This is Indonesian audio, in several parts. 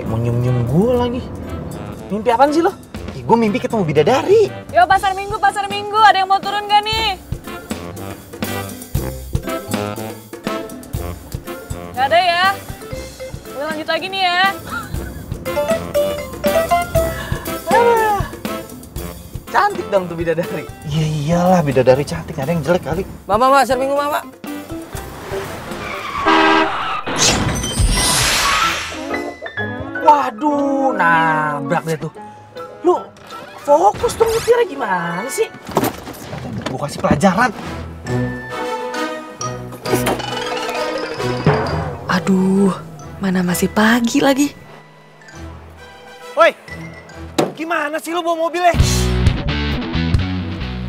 Pakai mau nyium-nyium gue lagi. Mimpi apaan sih lo? Gue mimpi ketemu bidadari. Yo, pasar minggu, pasar minggu. Ada yang mau turun gak nih? Gak ada ya? Udah lanjut lagi nih ya. Cantik dong tuh bidadari. Iya iyalah bidadari cantik, ada yang jelek kali. Mama, mama, serminggu mama. Waduh, nabrak deh tuh. Lu fokus dong nyetirnya gimana sih? Gue kasih pelajaran. Aduh, mana masih pagi lagi. Woi, gimana sih lo bawa mobilnya?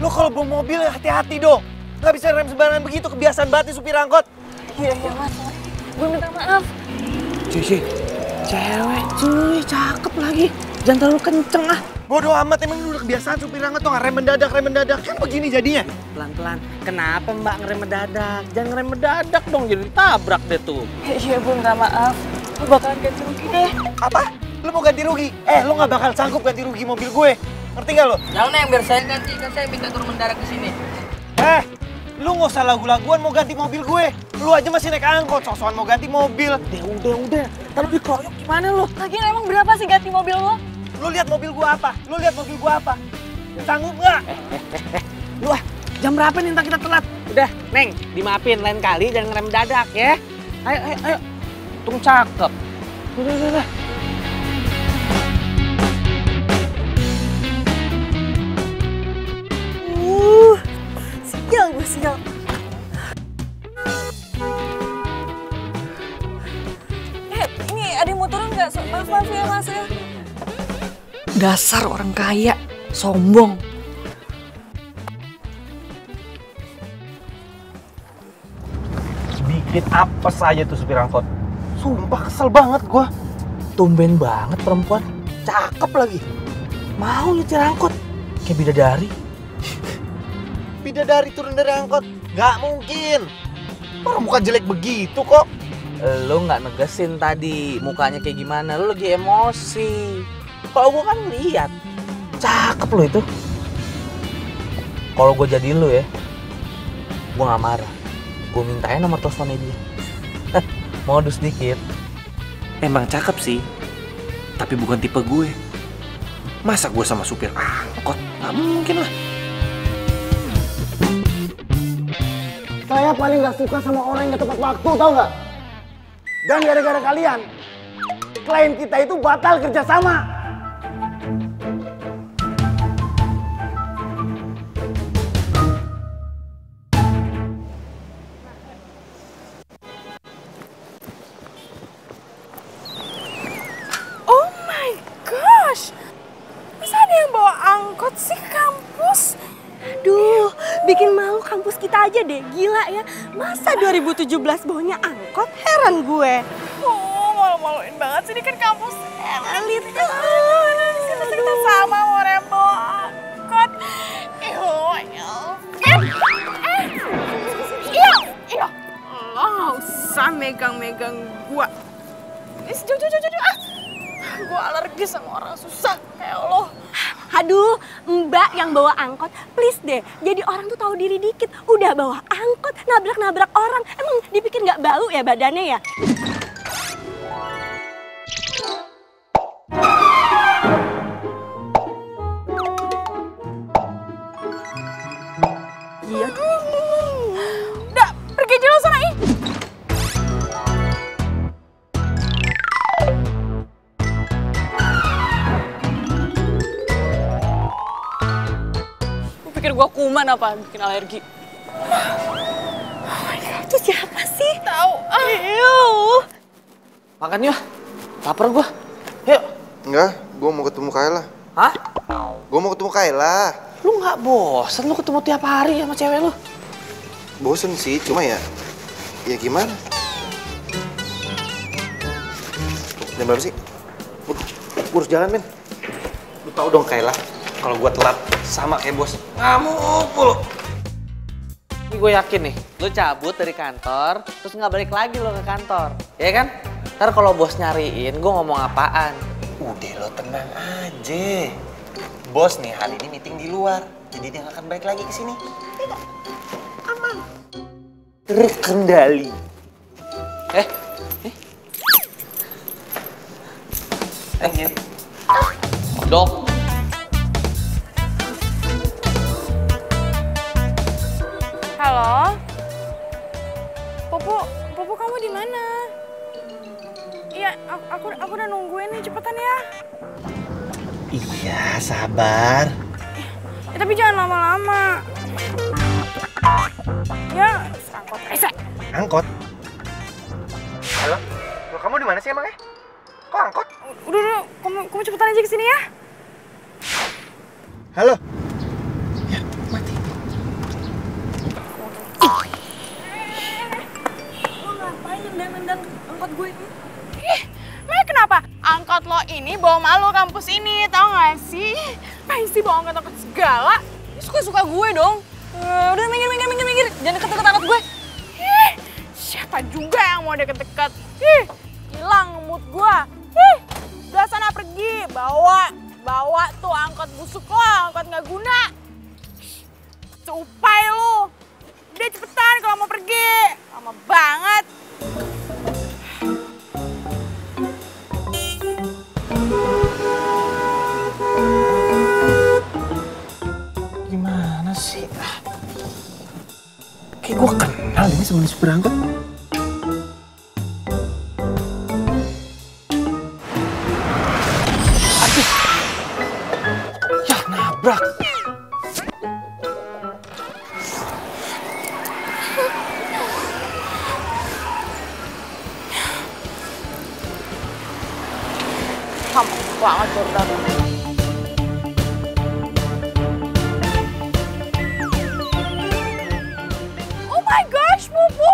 Lo kalau bawa mobil hati-hati dong. Gak bisa rem sembarangan begitu, kebiasaan banget nih supir angkot. Iya, iya, mas. Gue minta maaf. Cuy. Cewek, cuy, cakep lagi. Jangan terlalu kenceng ah. Bodoh amat, emang lu udah kebiasaan supir angkot tuh nggak rem mendadak, rem mendadak. Kan begini jadinya. Pelan-pelan. Kenapa mbak ngerem mendadak? Jangan ngerem mendadak dong, jadi tabrak deh tuh. Iya, gue minta maaf. Gue bakalan ganti rugi deh. Apa? Lu mau ganti rugi? Eh, lu nggak bakal sanggup ganti rugi mobil gue. Ngerti gak lo? Jangan Neng, biar saya ganti. Kan saya minta turun mendadak di sini. Eh, lu nggak usah lagu-laguan mau ganti mobil gue. Lu aja masih naik angkot, sok-sokan mau ganti mobil. Udah, udah, udah. Kalau dikeroyok gimana lo? Lagian emang berapa sih ganti mobil lo? Lu lihat mobil gue apa? Lu lihat mobil gue apa? Sanggup nggak? Lu ah, jam berapa nih ntar kita telat? Udah, Neng, dimaafin lain kali jangan ngerem dadak ya. Ayo, ayo, ayo. Tung cakep. Udah, udah, udah. Sial gue sial. Eh, ini ada mau turun nggak? Maaf, maaf ya mas ya. Dasar orang kaya, sombong. Bikin apa saja tuh supir angkot. Sumpah kesel banget gue. Tumben banget perempuan. Cakep lagi. Mau nyetir angkot. Kayak bidadari. Bidadari turun dari angkot. Nggak mungkin. Orang muka jelek begitu kok. Lo nggak negesin tadi mukanya kayak gimana. Lo lagi emosi. Kalau gue kan lihat. Cakep lo itu. Kalau gue jadiin lo ya. Gue nggak marah. Gue mintain nomor teleponnya dia. Modus dikit. Emang cakep sih, tapi bukan tipe gue. Masa gue sama supir angkot? Gak mungkin lah. Saya paling gak suka sama orang yang tepat waktu, tau gak? Dan gara-gara kalian, klien kita itu batal kerjasama. Aja deh. Gila ya. Masa 2017 bawanya angkot? Heran gue. Oh, malu-maluin banget sih ini kan kampus elit. Kita kita sama mau bawa angkot. Ih, Elvin. Eh, iya, iya. Lo nggak usah megang-megang gua. Eh, jauh, jauh, jauh, jauh. Ah. Gua alergi sama orang susah kayak lo. Aduh, mbak yang bawa angkot, please deh. Jadi orang tuh tahu diri dikit. Udah bawa angkot, nabrak-nabrak orang. Emang dipikir nggak bau ya badannya ya? Gua kuman apa bikin alergi? Itu siapa sih? Tahu. Ah. Makan yuk. Lapar gua. Yuk. Enggak, gue mau ketemu Kayla. Hah? Gue mau ketemu Kayla. Lu nggak bosan lu ketemu tiap hari sama cewek lu? Bosen sih, cuma ya, ya gimana? Jam berapa sih? Gue gue harus jalan, men. Lu tau dong Kayla, kalau gua telat sama kayak bos. Ngamuk mulu. Ini gue yakin nih, lu cabut dari kantor, terus nggak balik lagi lo ke kantor, ya kan? Ntar kalau bos nyariin, gue ngomong apaan? Udah lo tenang aja. Bos nih hari ini meeting di luar, jadi dia nggak akan balik lagi ke sini. Tidak, aman. Terkendali. Eh, eh, Anjir. dok. Popo, Popo kamu di mana? Iya, aku, aku aku udah nungguin nih, cepetan ya. Iya, sabar. Ya, tapi jangan lama-lama. Ya, serangkot rese. Angkot. Halo? Lo kamu di mana sih emangnya? Kok angkot? Udah, udah, kamu, kamu cepetan aja ke sini ya. Halo? Lo ngapain nendang-nendang angkot gue? Ih, Maya kenapa? Angkot lo ini bawa malu kampus ini, tau gak sih? Main sih bawa angkot-angkot segala. Ini Suka-suka gue dong. Eh, udah minggir, minggir, minggir, minggir. Jangan deket-deket angkot gue. Ih, siapa juga yang mau deket-deket? Ih, hilang mood gue. Ih, udah sana pergi. Bawa, bawa tuh angkot busuk lo, angkot gak guna. Cupai lu. Udah cepetan kalau mau pergi. Lama banget. Gimana sih? Ah. Kayak gue kenal ini sama supir banget datang. Oh my gosh, Bubu.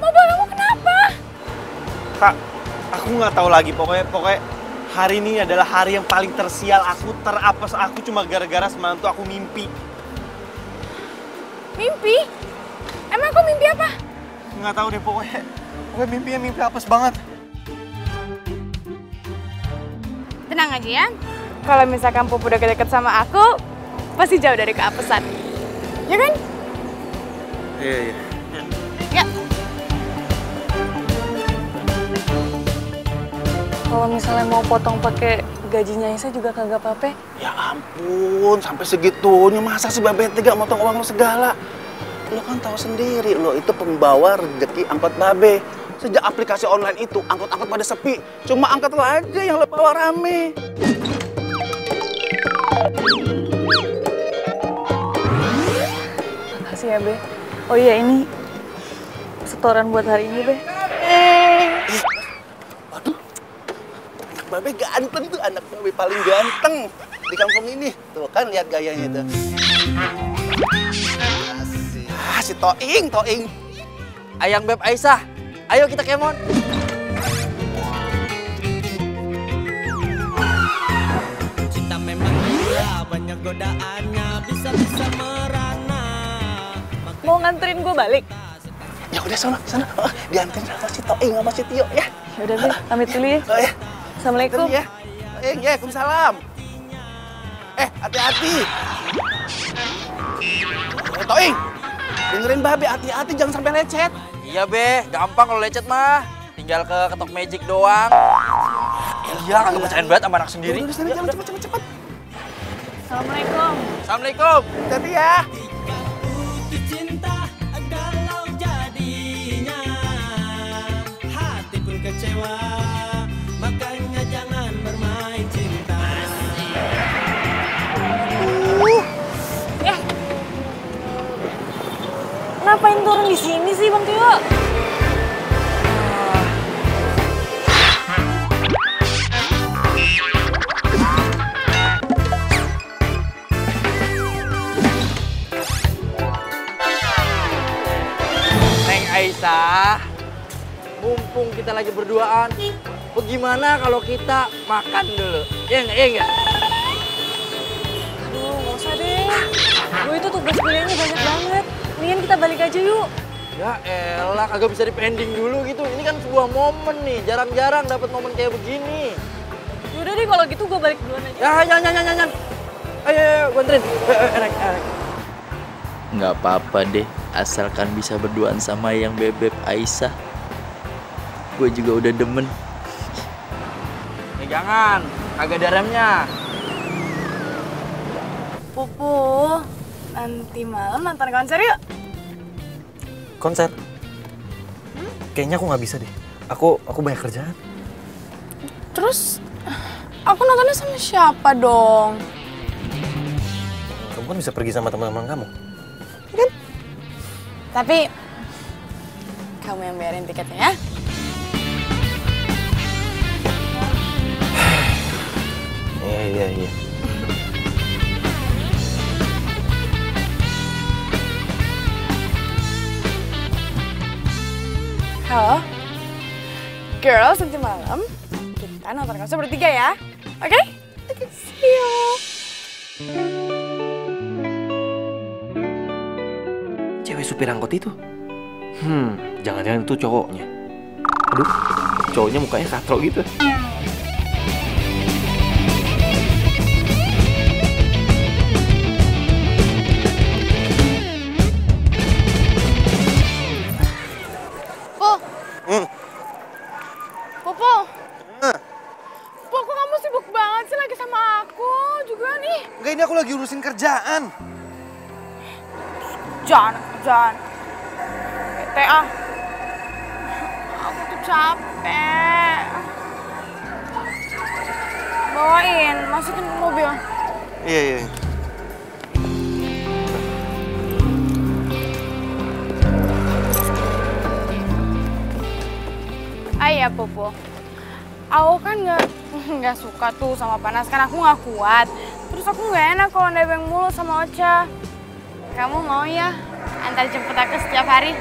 Mobil kamu kenapa? Kak, aku nggak tahu lagi. Pokoknya, pokoknya hari ini adalah hari yang paling tersial aku, terapes aku cuma gara-gara semalam tuh aku mimpi. Mimpi? Emang kau mimpi apa? Nggak tahu deh pokoknya. Pokoknya mimpinya mimpi apes banget. Tenang aja ya. Kalau misalkan Pupu deket-deket sama aku, pasti jauh dari keapesan. Ya kan? Iya, iya. Ya. Kalau misalnya mau potong pakai gajinya Isa juga kagak apa-apa. Ya ampun, sampai segitunya masa sih Babe tega motong uang lo segala? Lo kan tahu sendiri, lo itu pembawa rezeki angkot Babe. Sejak aplikasi online itu, angkot-angkot pada sepi. Cuma angkot aja yang lo bawa rame. Makasih ya, Be. Oh iya, ini setoran buat hari ini, Be. Babe ganteng tuh, anak babe paling ganteng di kampung ini. Tuh kan lihat gayanya tuh. Asik. Ah, si Toing, Toing. Ayang Beb Aisyah, ayo kita kemon. Cinta memang gila, banyak godaannya, bisa-bisa merana. Mau nganterin gue balik? Ya udah sana, sana. Oh, dianterin sama si Toing sama si Tio ya. Ya udah, Be. Pamit dulu ya. Oh ya. Assalamualaikum. Ya. Toing, ya, Waalaikumsalam. Eh, hati-hati. Eh, Toing. Dengerin babe, hati-hati jangan sampai lecet. Iya Be, gampang kalau lecet mah. Tinggal ke ketok magic doang. Iya, kagak percayaan banget sama anak sendiri. Udah, udah, jalan cepet, cepet, cepet. Assalamualaikum. Assalamualaikum. Ya. Hati pun kecewa, Ngapain turun di sini sih, Bang Tio? Neng Aisyah, mumpung kita lagi berduaan, bagaimana kalau kita makan dulu? Iya nggak, iya nggak? Aduh, nggak usah deh. Gue itu tugas kuliahnya banyak banget. Mendingan kita balik aja yuk. Ya elah, kagak bisa dipending dulu gitu. Ini kan sebuah momen nih, jarang-jarang dapat momen kayak begini. Yaudah deh, kalau gitu gue balik duluan aja. Ya, jangan, jangan, jangan, jangan. Ayo, ayo, ayo, gue anterin. Naik, ayo, naik. Nggak apa-apa deh, asalkan bisa berduaan sama yang bebek Aisyah. Gue juga udah demen. Eh, jangan, kagak ada remnya. Pupu, nanti malam nonton konser yuk. Konser? Kayaknya aku nggak bisa deh. Aku aku banyak kerjaan. Terus aku nontonnya sama siapa dong? Kamu kan bisa pergi sama teman-teman kamu. Tapi kamu yang bayarin tiketnya ya. Girls nanti malam kita nonton konser bertiga ya. Oke? See you. Cewek supir angkot itu. Hmm, jangan-jangan itu cowoknya. Aduh, cowoknya mukanya katro gitu. Jangan. Bete ah. Aku tuh capek. Bawain, masukin ke mobil. Iya, iya. iya. Ah iya, Popo. Aku kan nggak nggak suka tuh sama panas, kan aku nggak kuat. Terus aku nggak enak kalau nebeng mulu sama Ocha. Kamu mau ya antar jemput aku setiap hari?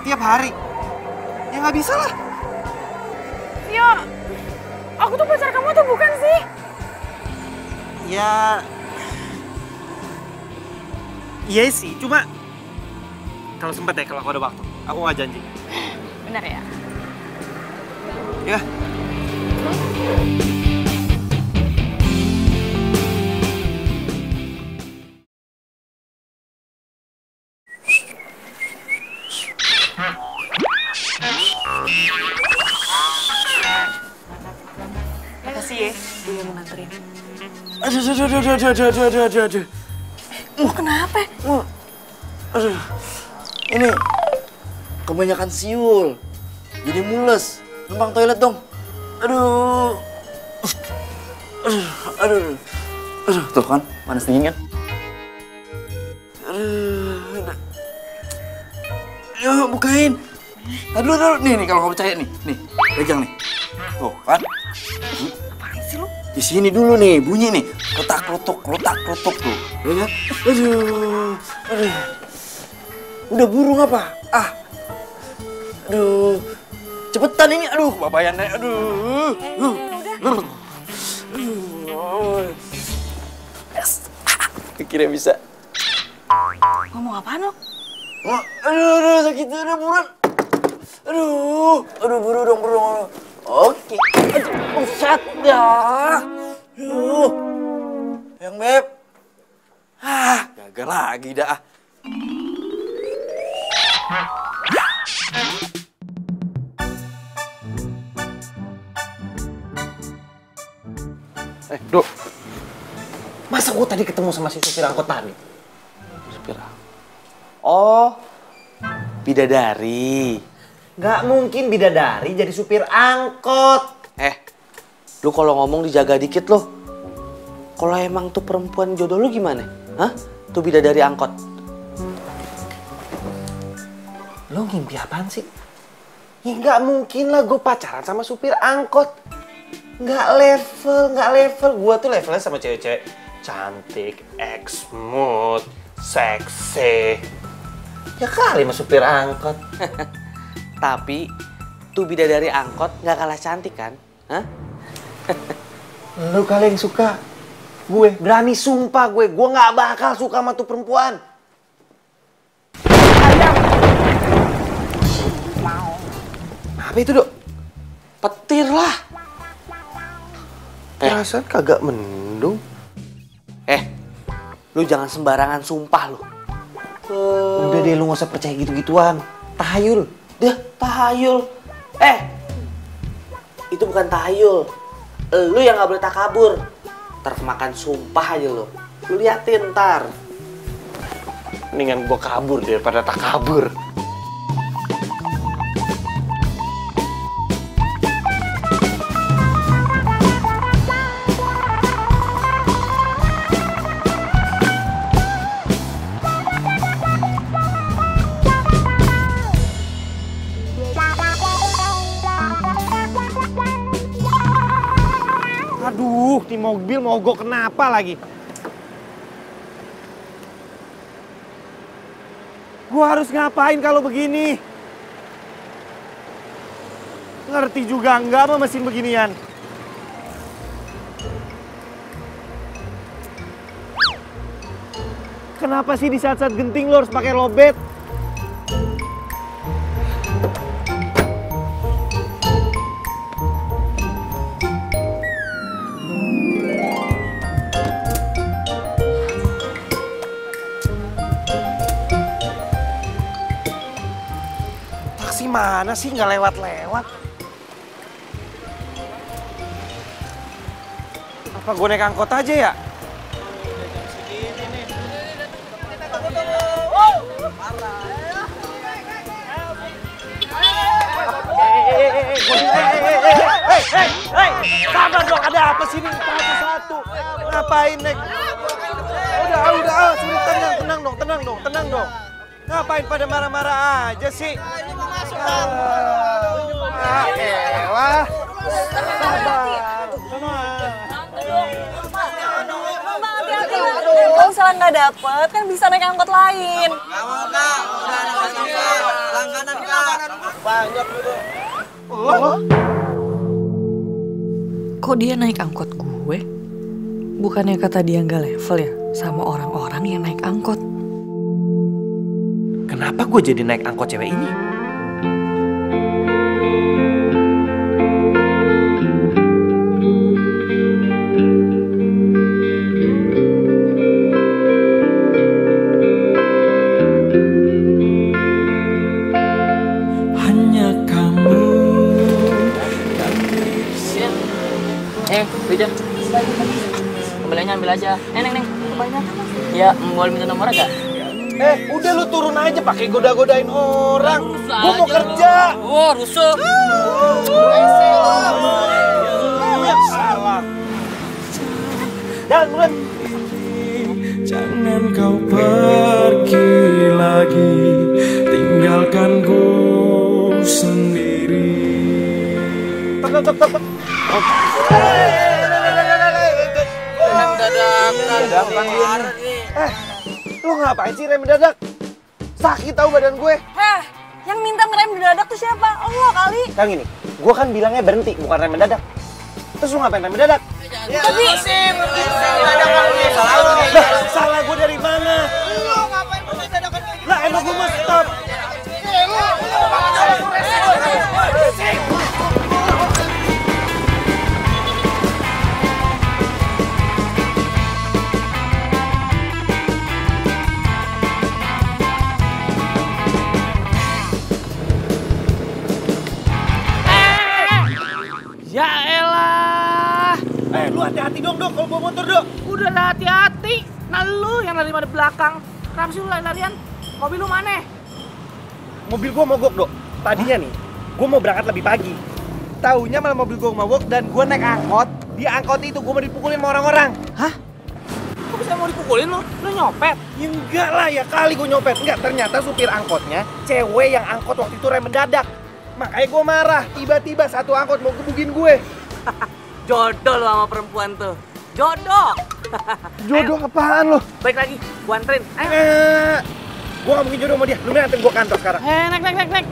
Tiap hari. Ya nggak bisa lah. Yo, aku tuh pacar kamu tuh bukan sih? Ya... Iya sih, cuma... Kalau sempat ya, kalau aku ada waktu. Aku nggak janji. Bener ya? Ya. Aduh, aduh, aduh, aduh, aduh, aduh, aduh, aduh. Lo kenapa? Aduh, ini kebanyakan siul. Jadi mules. Numpang toilet dong. Aduh. Aduh, aduh. Aduh, tuh kan, panas dingin kan? Aduh, aduh. Ayo, bukain. Tadi dulu, dulu. Nih, nih, kalau nggak percaya nih. Nih, pegang nih. Tuh, kan? Di sini dulu nih, bunyi nih. Letak, letuk, letak, letuk tuh. Ya kan? Aduh, aduh. Udah burung apa? Ah. Aduh. Cepetan ini, aduh, babayannya, aduh. Aduh. Aduh. Yes. Kira bisa. Ngomong apaan lo? Wah, aduh, aduh, sakit, aduh, buruan. Aduh, aduh, buru dong, buru dong. Oke, aduh, buset ya. Aduh, yang beb. Ah, gagal lagi dah. Eh, Dok. Masa gue tadi ketemu sama si supir angkot tadi? Supir Oh, bidadari. Nggak mungkin bidadari jadi supir angkot. Eh, lu kalau ngomong dijaga dikit loh. Kalau emang tuh perempuan jodoh lu gimana? Hah? Tuh bidadari angkot. Lo ngimpi apaan sih? Ya nggak mungkin lah gue pacaran sama supir angkot. Nggak level, nggak level. Gue tuh levelnya sama cewek-cewek cantik, ex mood, seksi. Ya kali sama supir angkot. Tapi tuh bidadari angkot nggak kalah cantik kan? Hah? Lu kali yang suka. Gue berani sumpah gue, gue nggak bakal suka sama tuh perempuan. Apa itu dok? Petir lah. Perasaan kagak mendung. Eh, lu jangan sembarangan sumpah lu. Udah deh lu gak usah percaya gitu-gituan. Tahayul. Dia tahayul. Eh, itu bukan tahayul. Lu yang nggak boleh takabur. Ntar kemakan sumpah aja lu. Lu liatin ntar. Mendingan gue kabur daripada tak mobil mogok kenapa lagi? Gua harus ngapain kalau begini? Ngerti juga enggak sama mesin beginian? Kenapa sih di saat-saat genting lo harus pakai lobet? Mana sih nggak lewat-lewat? Apa gue naik angkot aja ya? Sabar dong, ada apa sih ini? Satu-satu. Ngapain, Nek? Udah, udah, ah, sulit tenang, tenang dong, tenang dong, tenang dong. Ngapain pada marah-marah aja sih? Elah. Sabar. Kalau misalnya nggak dapet, kan bisa naik angkot lain. Kok dia naik angkot gue? Bukannya kata dia nggak level ya sama orang-orang yang naik angkot? Kenapa gue jadi naik angkot cewek ini? Ambil aja. Eh, Neng, Neng. Kebanyakan, Mas. Ya, boleh minta nomor agak? Eh, udah lu turun aja pakai goda-godain orang. Gua mau kerja. Oh, rusuh. Salah. Buruan. Jangan kau pergi lagi Tinggalkan ku sendiri Tok, Eh, lu ngapain sih rem mendadak? Sakit tahu badan gue. Heh, yang minta ngerem mendadak tuh siapa? Allah kali. Yang ini, gue kan bilangnya berhenti, bukan rem mendadak. Terus lu ngapain rem mendadak? Tapi Lah, salah gue dari mana? Lah, emang gue mau stop. Ya di belakang. Kenapa sih lu lari-larian? Mobil lu mana? Mobil gue mogok, dok. Tadinya nih, gue mau berangkat lebih pagi. Taunya malah mobil gue mogok dan gue naik angkot. Di angkot itu gue mau dipukulin sama orang-orang. Hah? Kok bisa mau dipukulin lu? Lu nyopet? Ya enggak lah, ya kali gue nyopet. Enggak, ternyata supir angkotnya cewek yang angkot waktu itu rem mendadak. Makanya gue marah. Tiba-tiba satu angkot mau gebugin gue. Jodoh lu sama perempuan tuh. Jodoh. Jodoh apaan lo? Baik lagi, gua anterin. Ayo. Eh, gue gak mungkin jodoh sama dia. Lu mending anterin gue kantor sekarang. Eh, naik, naik, naik, naik.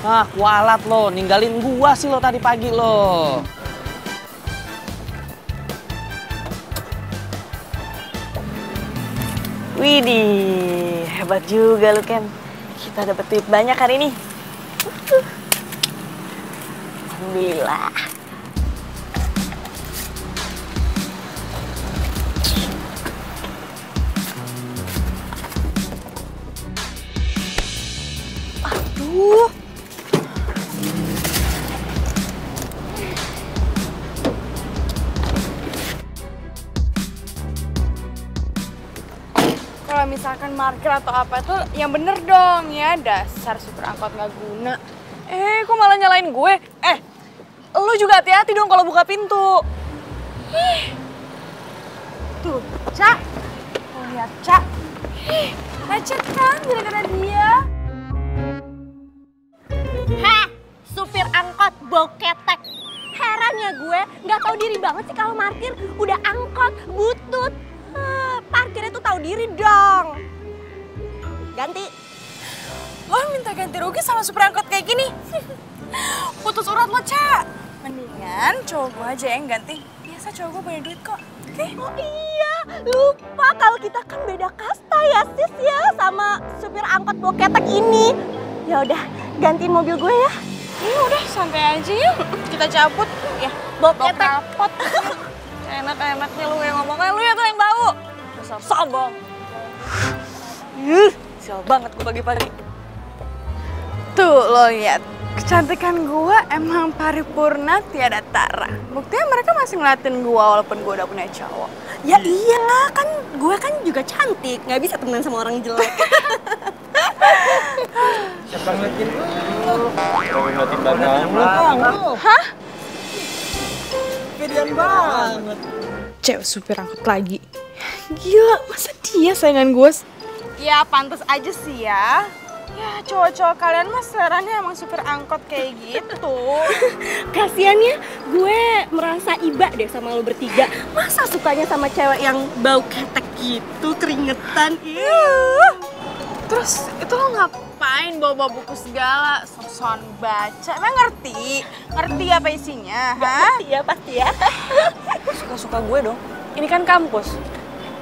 Ah, kualat lo, ninggalin gua sih lo tadi pagi lo. Widih, hebat juga lu Ken. Kita dapet duit banyak hari ini. Alhamdulillah. Kalau misalkan parkir atau apa tuh yang bener dong ya dasar supir angkot nggak guna. Eh, kok malah nyalain gue? Eh, lu juga hati-hati dong kalau buka pintu. Tuh, Cak. Lihat, Cak. Lecet kan gara-gara dia. Angkot bau ketek. Heran ya gue, nggak tahu diri banget sih kalau parkir. Udah angkot, butut. Parkirnya tuh tahu diri dong. Ganti. Lo minta ganti rugi sama supir angkot kayak gini? Putus urat lo, Cak. Mendingan cowok gue aja yang ganti. Biasa cowok gue punya duit kok. Oke? Oh iya, lupa kalau kita kan beda kasta ya sis ya sama supir angkot bau ketek ini. Ya udah, gantiin mobil gue ya. Ini udah santai aja yuk. Kita cabut. Ya, ketek. rapot. Enak-enaknya lu yang ngomong kayak lu ya tuh yang bau. Dasar sombong. Yuh, sial banget gue pagi-pagi. Tuh lo lihat, kecantikan gua emang paripurna tiada tara. Buktinya mereka masih ngeliatin gua walaupun gua udah punya cowok. Ya iyalah, kan gue kan juga cantik, nggak bisa temenan sama orang jelek. Siapa ngeliatin lu? Siapa ngeliatin badan lu? Hah? Gedean banget. Cewek supir angkot lagi. Gila, masa dia saingan gue? Ya pantas aja sih ya. Ya cowok-cowok kalian mah seleranya emang supir angkot kayak gitu. Kasiannya gue merasa iba deh sama lo bertiga. Masa sukanya sama cewek yang bau ketek gitu, keringetan. Ih. Terus itu lo ngapain bawa-bawa buku segala? Sosokan baca. Emang ngerti? Ngerti apa isinya? Hah? Pasti ya, pasti ya. Suka-suka gue dong. Ini kan kampus.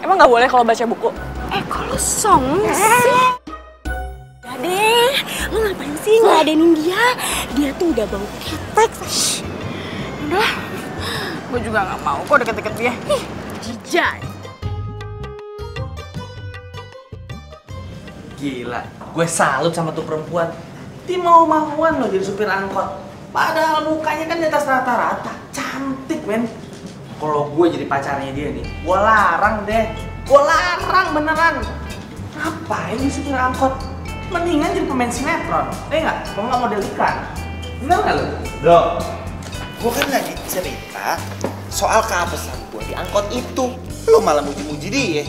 Emang nggak boleh kalau baca buku? Eh, kalau song sih? Udah deh, lo ngapain sih ngeladenin dia? Dia tuh udah bau ketek. Udah, gue juga nggak mau kok deket-deket dia. Ih, jijai. Gila, gue salut sama tuh perempuan. Dia mau-mauan loh jadi supir angkot. Padahal mukanya kan di atas rata-rata. Cantik, men. kalau gue jadi pacarnya dia nih, gue larang deh. Gue larang beneran. Ngapain nih supir angkot? Mendingan jadi pemain sinetron. Eh nggak? Kalau nggak model iklan. Bener nggak lo? Bro, gue kan lagi cerita soal keabesan gue di angkot itu. Lu malah muji-muji dia.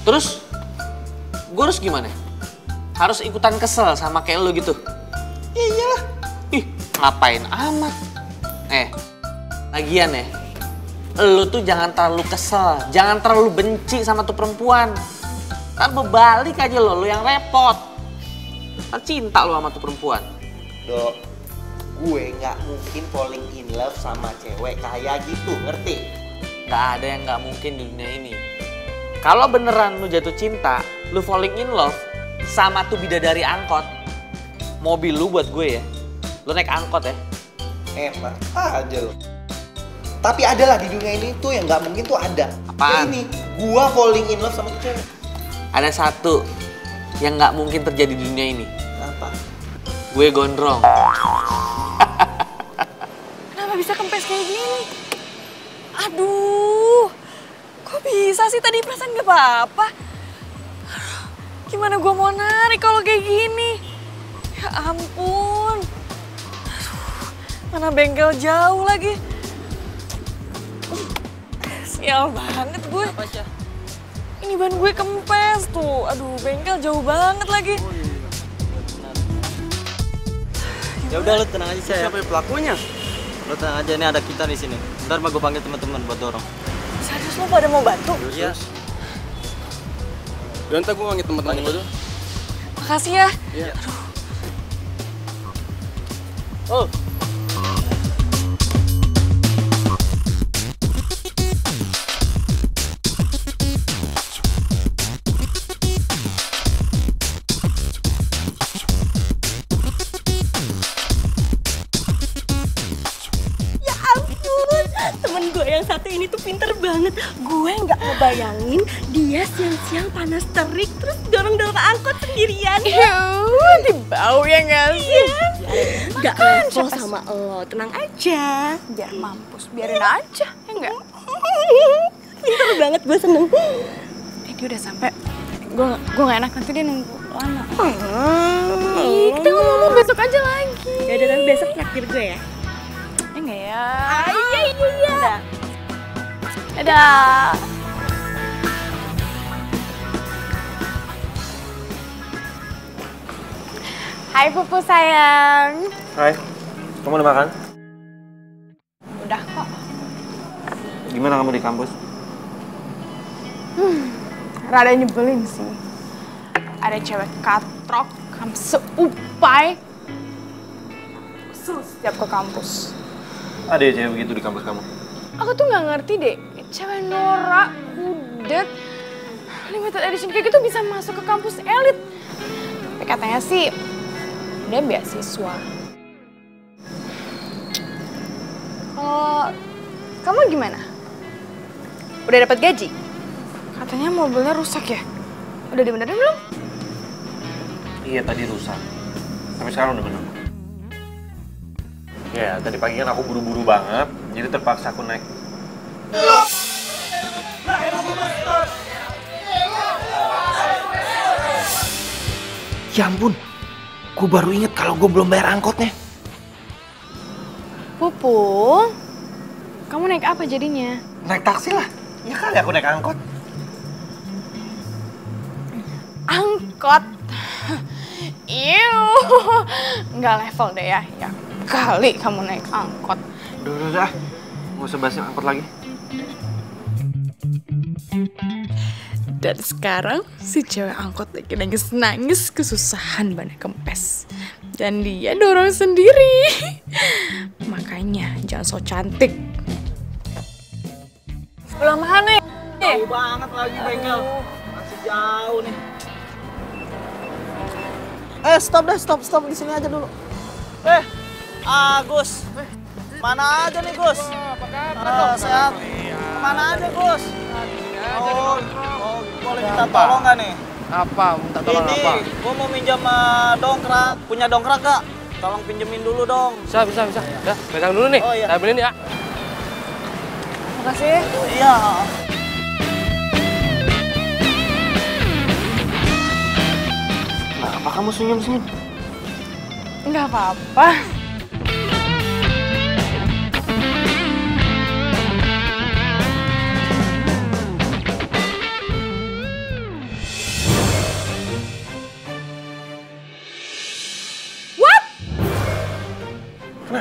Terus, gue harus gimana? Harus ikutan kesel sama kayak lo gitu? Ya iyalah. Ih, ngapain amat? Eh, lagian ya, lo tuh jangan terlalu kesel, jangan terlalu benci sama tuh perempuan. Ntar berbalik aja lo, lo yang repot. Ntar cinta lo sama tuh perempuan. Dok, gue nggak mungkin falling in love sama cewek kayak gitu, ngerti? Gak ada yang gak mungkin di dunia ini. Kalau beneran lu jatuh cinta, lu falling in love sama tuh bidadari angkot, mobil lu buat gue ya, lu naik angkot ya. Enak aja lo. Tapi ada lah di dunia ini tuh yang nggak mungkin tuh ada. Apaan? Kayak ini, gua falling in love sama tuh cewek. Ada satu yang nggak mungkin terjadi di dunia ini. Apa? Gue gondrong. Kenapa bisa kempes kayak gini? Aduh, sih tadi perasaan gak apa-apa? Gimana gue mau narik kalau kayak gini? Ya ampun. Aduh, mana bengkel jauh lagi. Sial banget gue. Ini ban gue kempes tuh. Aduh, bengkel jauh banget lagi. Ya udah lu tenang aja saya. Siapa pelakunya? Lu tenang aja ini ada kita di sini. Ntar mah gue panggil teman-teman buat dorong. Lo pada mau bantu? Iya. Ya ntar gue panggil teman-teman gue tuh. Makasih ya. Iya. Oh. Dia siang-siang panas terik terus dorong-dorong angkot sendirian. Yuh, di bau ya nggak sih? Gak Kan, level sama lo, tenang aja. Biar mampus, biarin aja, ya enggak? Pinter banget, gue seneng. Eh, dia udah sampai. Gue gue gak enak nanti dia nunggu lama. Ih, kita ngomong besok aja lagi. Ya udah, tapi besok traktir gue ya. Ya enggak ya? Iya, iya, iya. Dadah. Hai Pupu sayang. Hai, kamu udah makan? Udah kok. Gimana kamu di kampus? Hmm, rada nyebelin sih. Ada cewek katrok, kamu seupai. Terus setiap ke kampus. Ada ya cewek begitu di kampus kamu? Aku tuh nggak ngerti deh, cewek norak, kudet, limited edition kayak gitu bisa masuk ke kampus elit. Tapi katanya sih dia beasiswa. Kalau kamu gimana? Udah dapat gaji? Katanya mobilnya rusak ya? Udah dibenerin belum? Iya tadi rusak. Tapi sekarang udah bener. Ya, tadi pagi kan aku buru-buru banget, jadi terpaksa aku naik. Ya ampun, gue baru inget kalau gue belum bayar angkotnya. Pupu, kamu naik apa jadinya? Naik taksi lah. Ya kali aku naik angkot. Angkot? Iu, nggak level deh ya. Ya kali kamu naik angkot. Udah, udah, udah. Gak usah bahas yang angkot lagi. Dan sekarang si cewek angkot lagi nangis-nangis kesusahan bannya kempes. Dan dia dorong sendiri. Makanya jangan so cantik. Sebelah mana? Jauh banget lagi bengkel. Masih jauh nih. Eh, stop deh, stop, stop di sini aja dulu. Eh, Agus. Mana aja nih, Gus? Apa kabar? sehat. Ke mana aja, Gus? Oh, oh, boleh minta tolong nggak nih? Apa? Minta tolong Ini, apa? gua mau minjam uh, dongkrak. Punya dongkrak gak? Tolong pinjemin dulu dong. Bisa, bisa, bisa. Ya, pegang dulu nih. Oh, iya. Saya beliin ya. Makasih. Iya. Kenapa kamu senyum-senyum? Nggak apa-apa.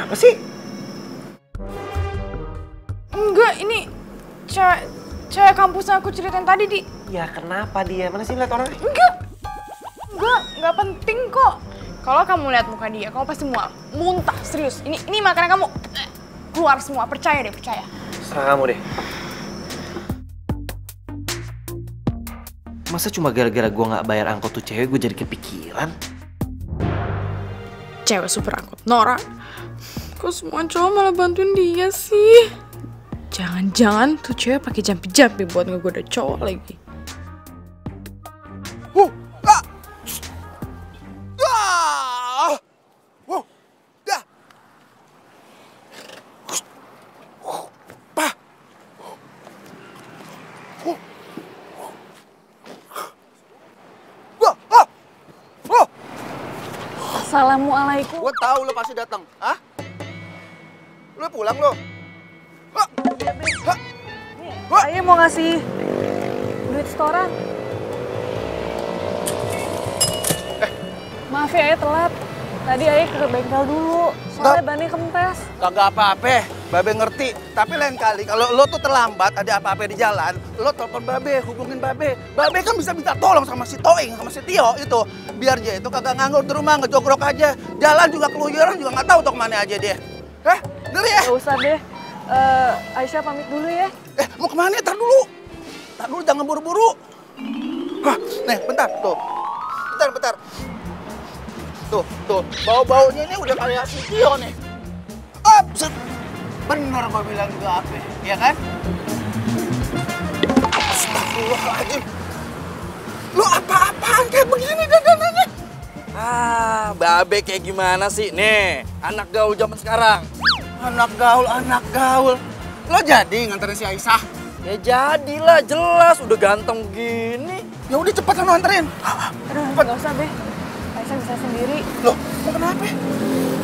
Kenapa sih? Enggak, ini cewek cewek kampus yang aku ceritain tadi di. Ya kenapa dia? Mana sih lihat orangnya? Enggak, enggak, enggak penting kok. Kalau kamu lihat muka dia, kamu pasti mual, muntah, serius. Ini ini makanan kamu keluar semua, percaya deh, percaya. Serah kamu deh. Masa cuma gara-gara gue nggak bayar angkot tuh cewek gue jadi kepikiran? Cewek super angkut, Nora. Kok semua cowok malah bantuin dia sih? Jangan-jangan tuh cewek pakai jampi-jampi buat ngegoda cowok lagi. Ah! Wow. Dah. Pa. Wah, ah. Oh. Assalamualaikum. Gua tahu lo pasti datang. Hah? Lo pulang lo? Saya mau ngasih duit setoran. Maaf ya, Ayah telat. Tadi Ayah ke bengkel dulu, soalnya bannya kempes. Kagak apa-apa, Babe ngerti. Tapi lain kali kalau lo tuh terlambat ada apa-apa di jalan, lo telepon Babe, hubungin Babe. Babe kan bisa minta tolong sama si Toing, sama si Tio itu. Biar dia itu kagak nganggur di rumah, ngejogrok aja. Jalan juga keluyuran juga nggak tahu tuh ke mana aja dia. Eh, ngeri ya? Gak usah deh. Eh, Aisyah pamit dulu ya. Eh, mau ke mana? Tar dulu. Tar dulu, jangan buru-buru. Hah, nih, bentar, tuh. Bentar, bentar. Tuh, tuh. Bau-baunya ini udah kayak si Tio nih. Up, set. Bener gua bilang juga apa, ya kan? Astagfirullahaladzim. Lu apa-apaan kayak begini dandanannya? Ah, babe kayak gimana sih? Nih, anak gaul zaman sekarang. Anak gaul, anak gaul. Lo jadi nganterin si Aisyah? Ya jadilah, jelas. Udah ganteng gini. Ya udah cepet lo anterin. Aduh, nggak usah, Be. Aisyah bisa sendiri. Loh, mau kenapa?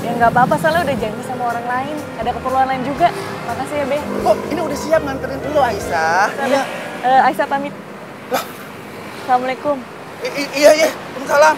Ya nggak apa-apa, soalnya udah janji sama orang lain. Ada keperluan lain juga. Makasih ya, Be. Oh, ini udah siap nganterin lo Aisyah. Iya. Eh, Aisyah pamit. Assalamualaikum. I- iya, iya. Salam.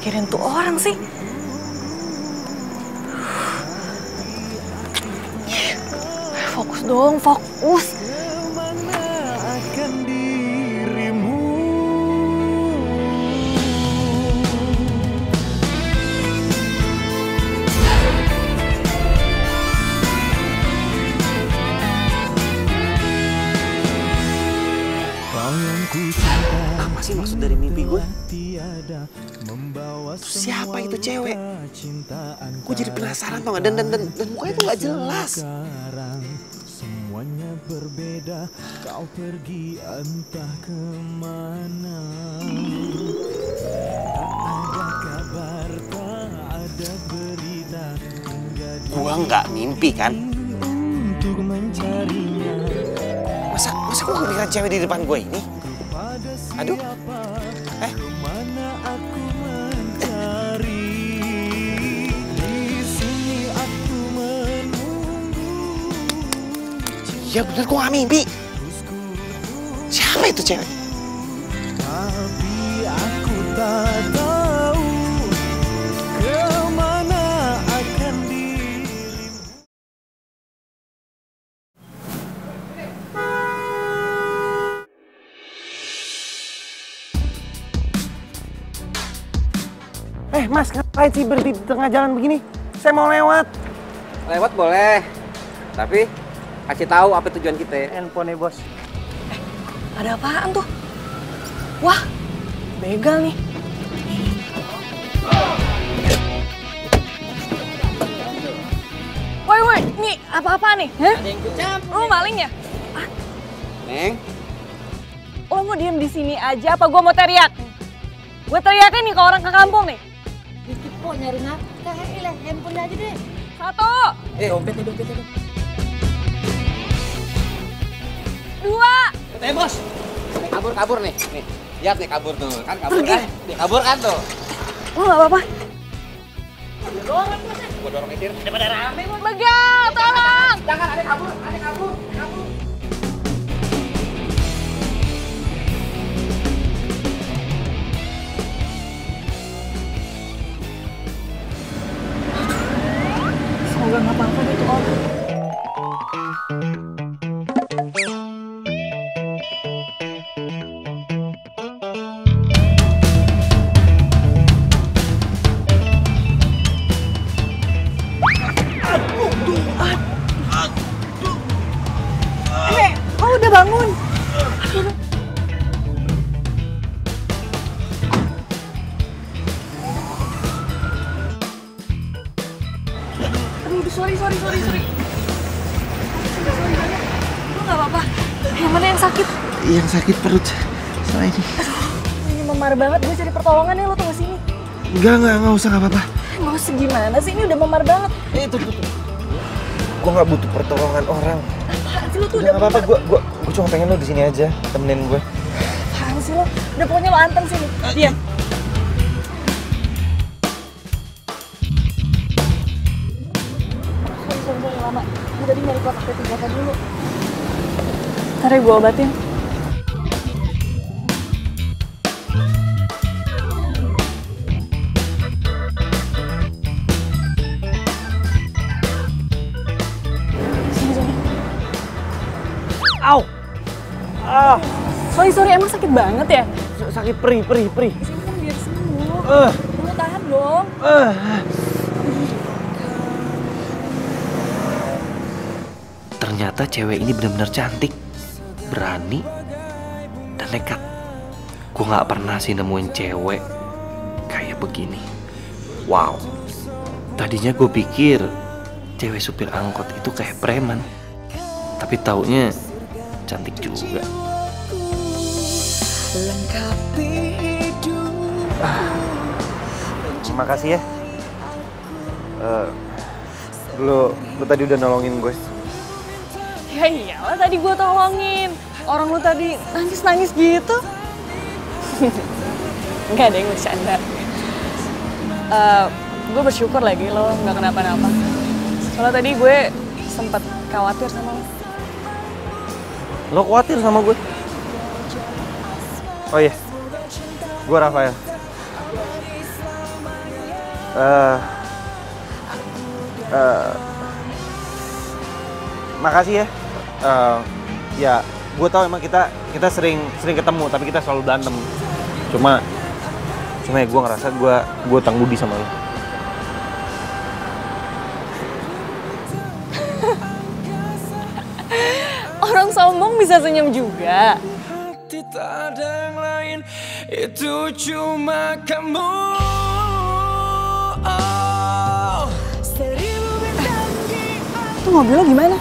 Mikirin tuh orang sih? Fokus dong, fokus. Tiada membawa Siapa itu cewek? cintaan Gue jadi penasaran tau gak? Dan, dan, dan, dan mukanya tuh gak jelas. sekarang semuanya berbeda kau pergi entah ke mana tak ada kabar tak ada berita hingga Gue nggak mimpi kan? untuk mencarinya Masa, masa gue kepikiran cewek di depan gue ini? Aduh. Eh, ya bener gue gak mimpi. Siapa itu cewek? tapi aku tak tahu ke mana akan dirimu Eh mas, ngapain sih berhenti di tengah jalan begini? Saya mau lewat. Lewat boleh, tapi kasih tahu apa tujuan kita. Handphone bos. Ada apaan tuh? Wah, begal nih. apa nih? Hah? Lu maling ya? Neng, Lo mau diem di sini aja apa gue mau teriak? Gue teriakin nih ke orang ke kampung nih. Dikit kok nyari nafkah, eh lah handphone aja deh. Satu, eh dompetnya dompetnya. Dua, Eh bos, kabur kabur nih, nih. Lihat nih kabur tuh, kan kabur Pergi. kan? Kabur kan tuh. lo gak apa-apa. Gua dorong etir daripada rame. Begal, tolong. Jangan ada kabur, ada kabur, kabur. Semoga gak apa-apa tuh orang. Enggak, enggak, enggak usah, enggak apa-apa. Mau segimana sih, ini udah memar banget. Eh, tuh, tuh, tuh. Gue nggak butuh pertolongan orang. Apaan sih lo tuh Udah apa-apa, gue gue gue cuma pengen lo di sini aja, temenin gue. Apaan sih lo? Udah pokoknya lo anteng sini. Diam. Lama. Gue tadi nyari kotak P3K dulu. Ntar ya gue obatin. Au! Ah, Sorry, sorry, emang sakit banget ya? sakit perih, perih, perih. Sini kan biar sembuh. Eh. Lo tahan dong. Eh. Ternyata cewek ini benar-benar cantik, berani, dan nekat. Gue nggak pernah sih nemuin cewek kayak begini. Wow. Tadinya gue pikir cewek supir angkot itu kayak preman. Tapi taunya cantik juga. Terima kasih ya. Eh, lu lu tadi udah nolongin gue. Ya iyalah tadi gue tolongin. Orang lu tadi nangis-nangis gitu. Enggak ada yang bercanda. Eh, gue bersyukur lagi lo nggak kenapa-napa. Soalnya tadi gue sempet khawatir sama lo. Lo khawatir sama gue? Oh iya, gue Rafael. Eh, eh, makasih ya. Eh, ya, gue tahu emang kita kita sering sering ketemu, tapi kita selalu berantem. Cuma, cuma ya gue ngerasa gue gue utang budi sama lo. Bisa senyum juga. Tak ada yang lain Itu cuma kamu oh. Itu mobil lo gimana?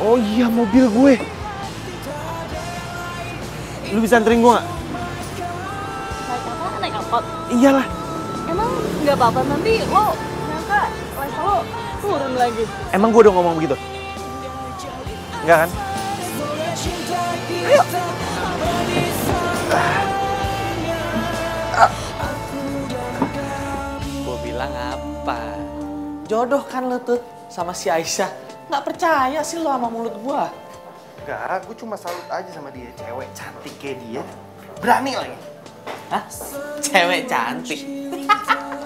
Oh iya mobil gue. Lu bisa anterin gue nggak? Naik apa? Naik angkot. Iyalah. Emang nggak apa-apa nanti lo nyangka level lo turun lagi. Emang gue udah ngomong begitu? Enggak kan? Ayo. Gue bilang apa? Jodoh kan lo tuh sama si Aisyah. Nggak percaya sih lo sama mulut gua. Enggak, gue cuma salut aja sama dia. Cewek cantik kayak dia. Berani lagi. Hah? Cewek cantik.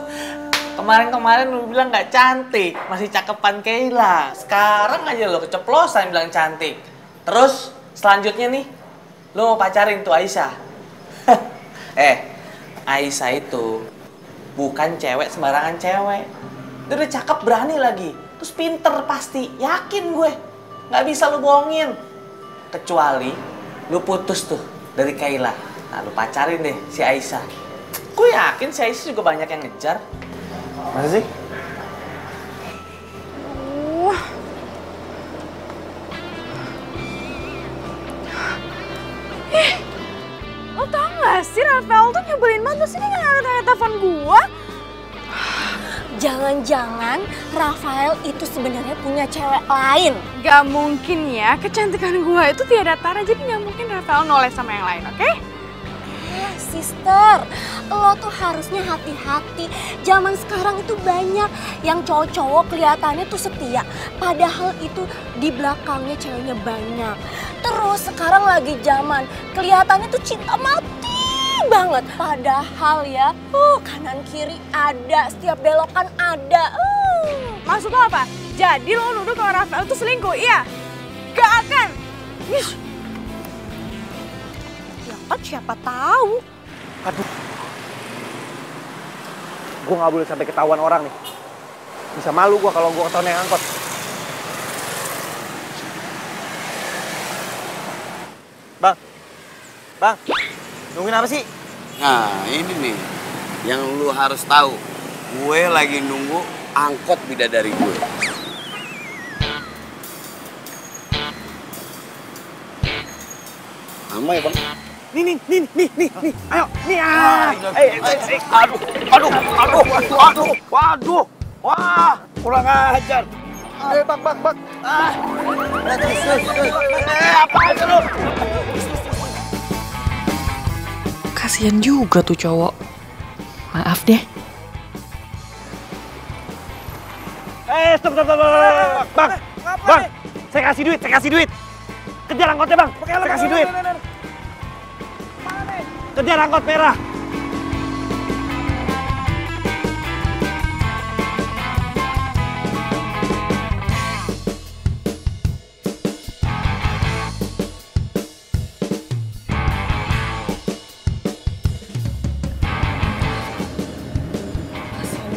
Kemarin-kemarin lu bilang nggak cantik, masih cakepan Kayla. Sekarang aja lo keceplosan bilang cantik. Terus selanjutnya nih, lo mau pacarin tuh Aisyah. eh, Aisyah itu bukan cewek sembarangan cewek. Dia udah cakep berani lagi. Terus pinter pasti, yakin gue. Nggak bisa lu bohongin. Kecuali lu putus tuh dari Kayla. Nah, lu pacarin deh si Aisyah. Gue yakin si Aisyah juga banyak yang ngejar masih sih? Lo tau gak sih Rafael tuh nyebelin banget, terus ini gak ngeliat telepon gua? Jangan-jangan Rafael itu sebenarnya punya cewek lain. Gak mungkin ya, kecantikan gua itu tiada tara, jadi gak mungkin Rafael noleh sama yang lain, oke? Okay? Sister, lo tuh harusnya hati-hati. Zaman sekarang itu banyak yang cowok-cowok kelihatannya tuh setia. Padahal itu di belakangnya ceweknya banyak. Terus sekarang lagi zaman kelihatannya tuh cinta mati banget. Padahal ya, uh, kanan kiri ada, setiap belokan ada. Uh. Maksud lo apa? Jadi lo nuduh kalau Rafael tuh selingkuh, iya? Gak akan. Ih, Ya kan siapa tahu. Aduh. Gue nggak boleh sampai ketahuan orang nih. Bisa malu gue kalau gue ketahuan yang angkot. Bang, bang, nungguin apa sih? Nah, ini nih yang lu harus tahu. Gue lagi nunggu angkot bidadari gue. Lama ya, Bang? Nih, nih, nih, nih, nih, nih, ayo, nih, Ah, ah. Eh, eh, eh, aduh, aduh, aduh, aduh, waduh, wah, kurang ajar. Eh, bang, bang, bang. Ah, eh, apa aja lu? Kasian juga tuh cowok. Maaf deh. Eh, stop, stop, stop, stop, stop. Bang, bang, saya kasih duit, saya kasih duit. Kejar angkotnya, bang. Saya kasih duit. Kejar angkot merah.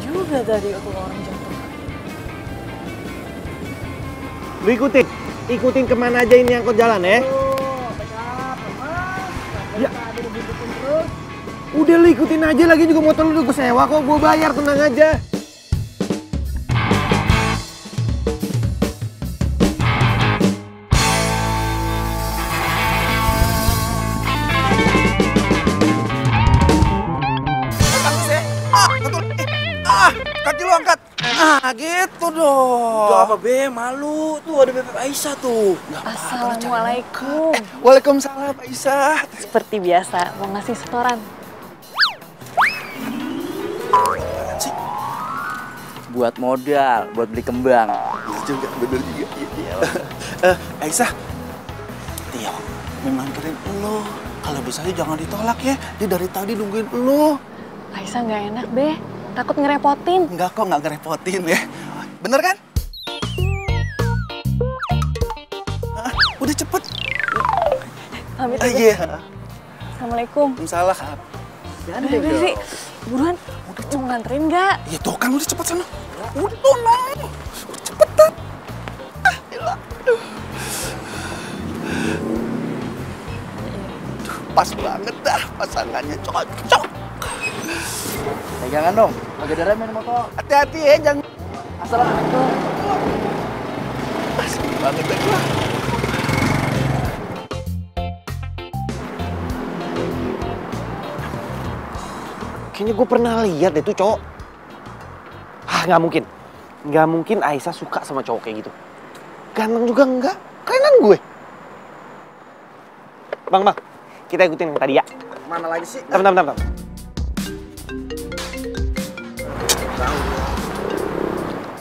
Juga tadi orang jatuh. Lu ikutin, ikutin ke mana aja ini angkot jalan ya. Ya. Udah lu ikutin aja lagi juga motor lu udah gue sewa kok, gue bayar tenang aja. Ah. Eh, ah, kaki lu angkat. Ah, gitu dong. Gak apa be, malu. Tuh ada Bebek Aisyah tuh. Assalamualaikum. Waalaikumsalam, Aisyah. Seperti biasa, mau ngasih setoran. Buat modal, buat beli kembang. juga, bener juga. Iya, iya. Eh, Aisyah. Tio, memang keren lo. Kalau bisa jangan ditolak ya. Dia dari tadi nungguin lo. Aisyah nggak enak, Be. Takut ngerepotin. Enggak kok, nggak ngerepotin ya. Bener kan? Ah, udah cepet. Pamit Ah, aja. Iya. Assalamualaikum. Salah. Udah, udah, Ri. Buruan. Mau nganterin nggak? Ya tuh kan udah cepet sana. Udah no. Udah cepetan. Ah, gila. Aduh. Duh, Pas banget dah pasangannya cocok. Pegangan dong, agak rem ini motor. Hati-hati ya, jangan. Assalamualaikum. Asik banget dah Kayaknya gue pernah lihat deh tuh cowok. Ah, nggak mungkin. Nggak mungkin Aisyah suka sama cowok kayak gitu. Ganteng juga enggak. Kerenan gue. Bang, bang. Kita ikutin yang tadi ya. Mana lagi sih? Bentar, bentar, bentar. bentar.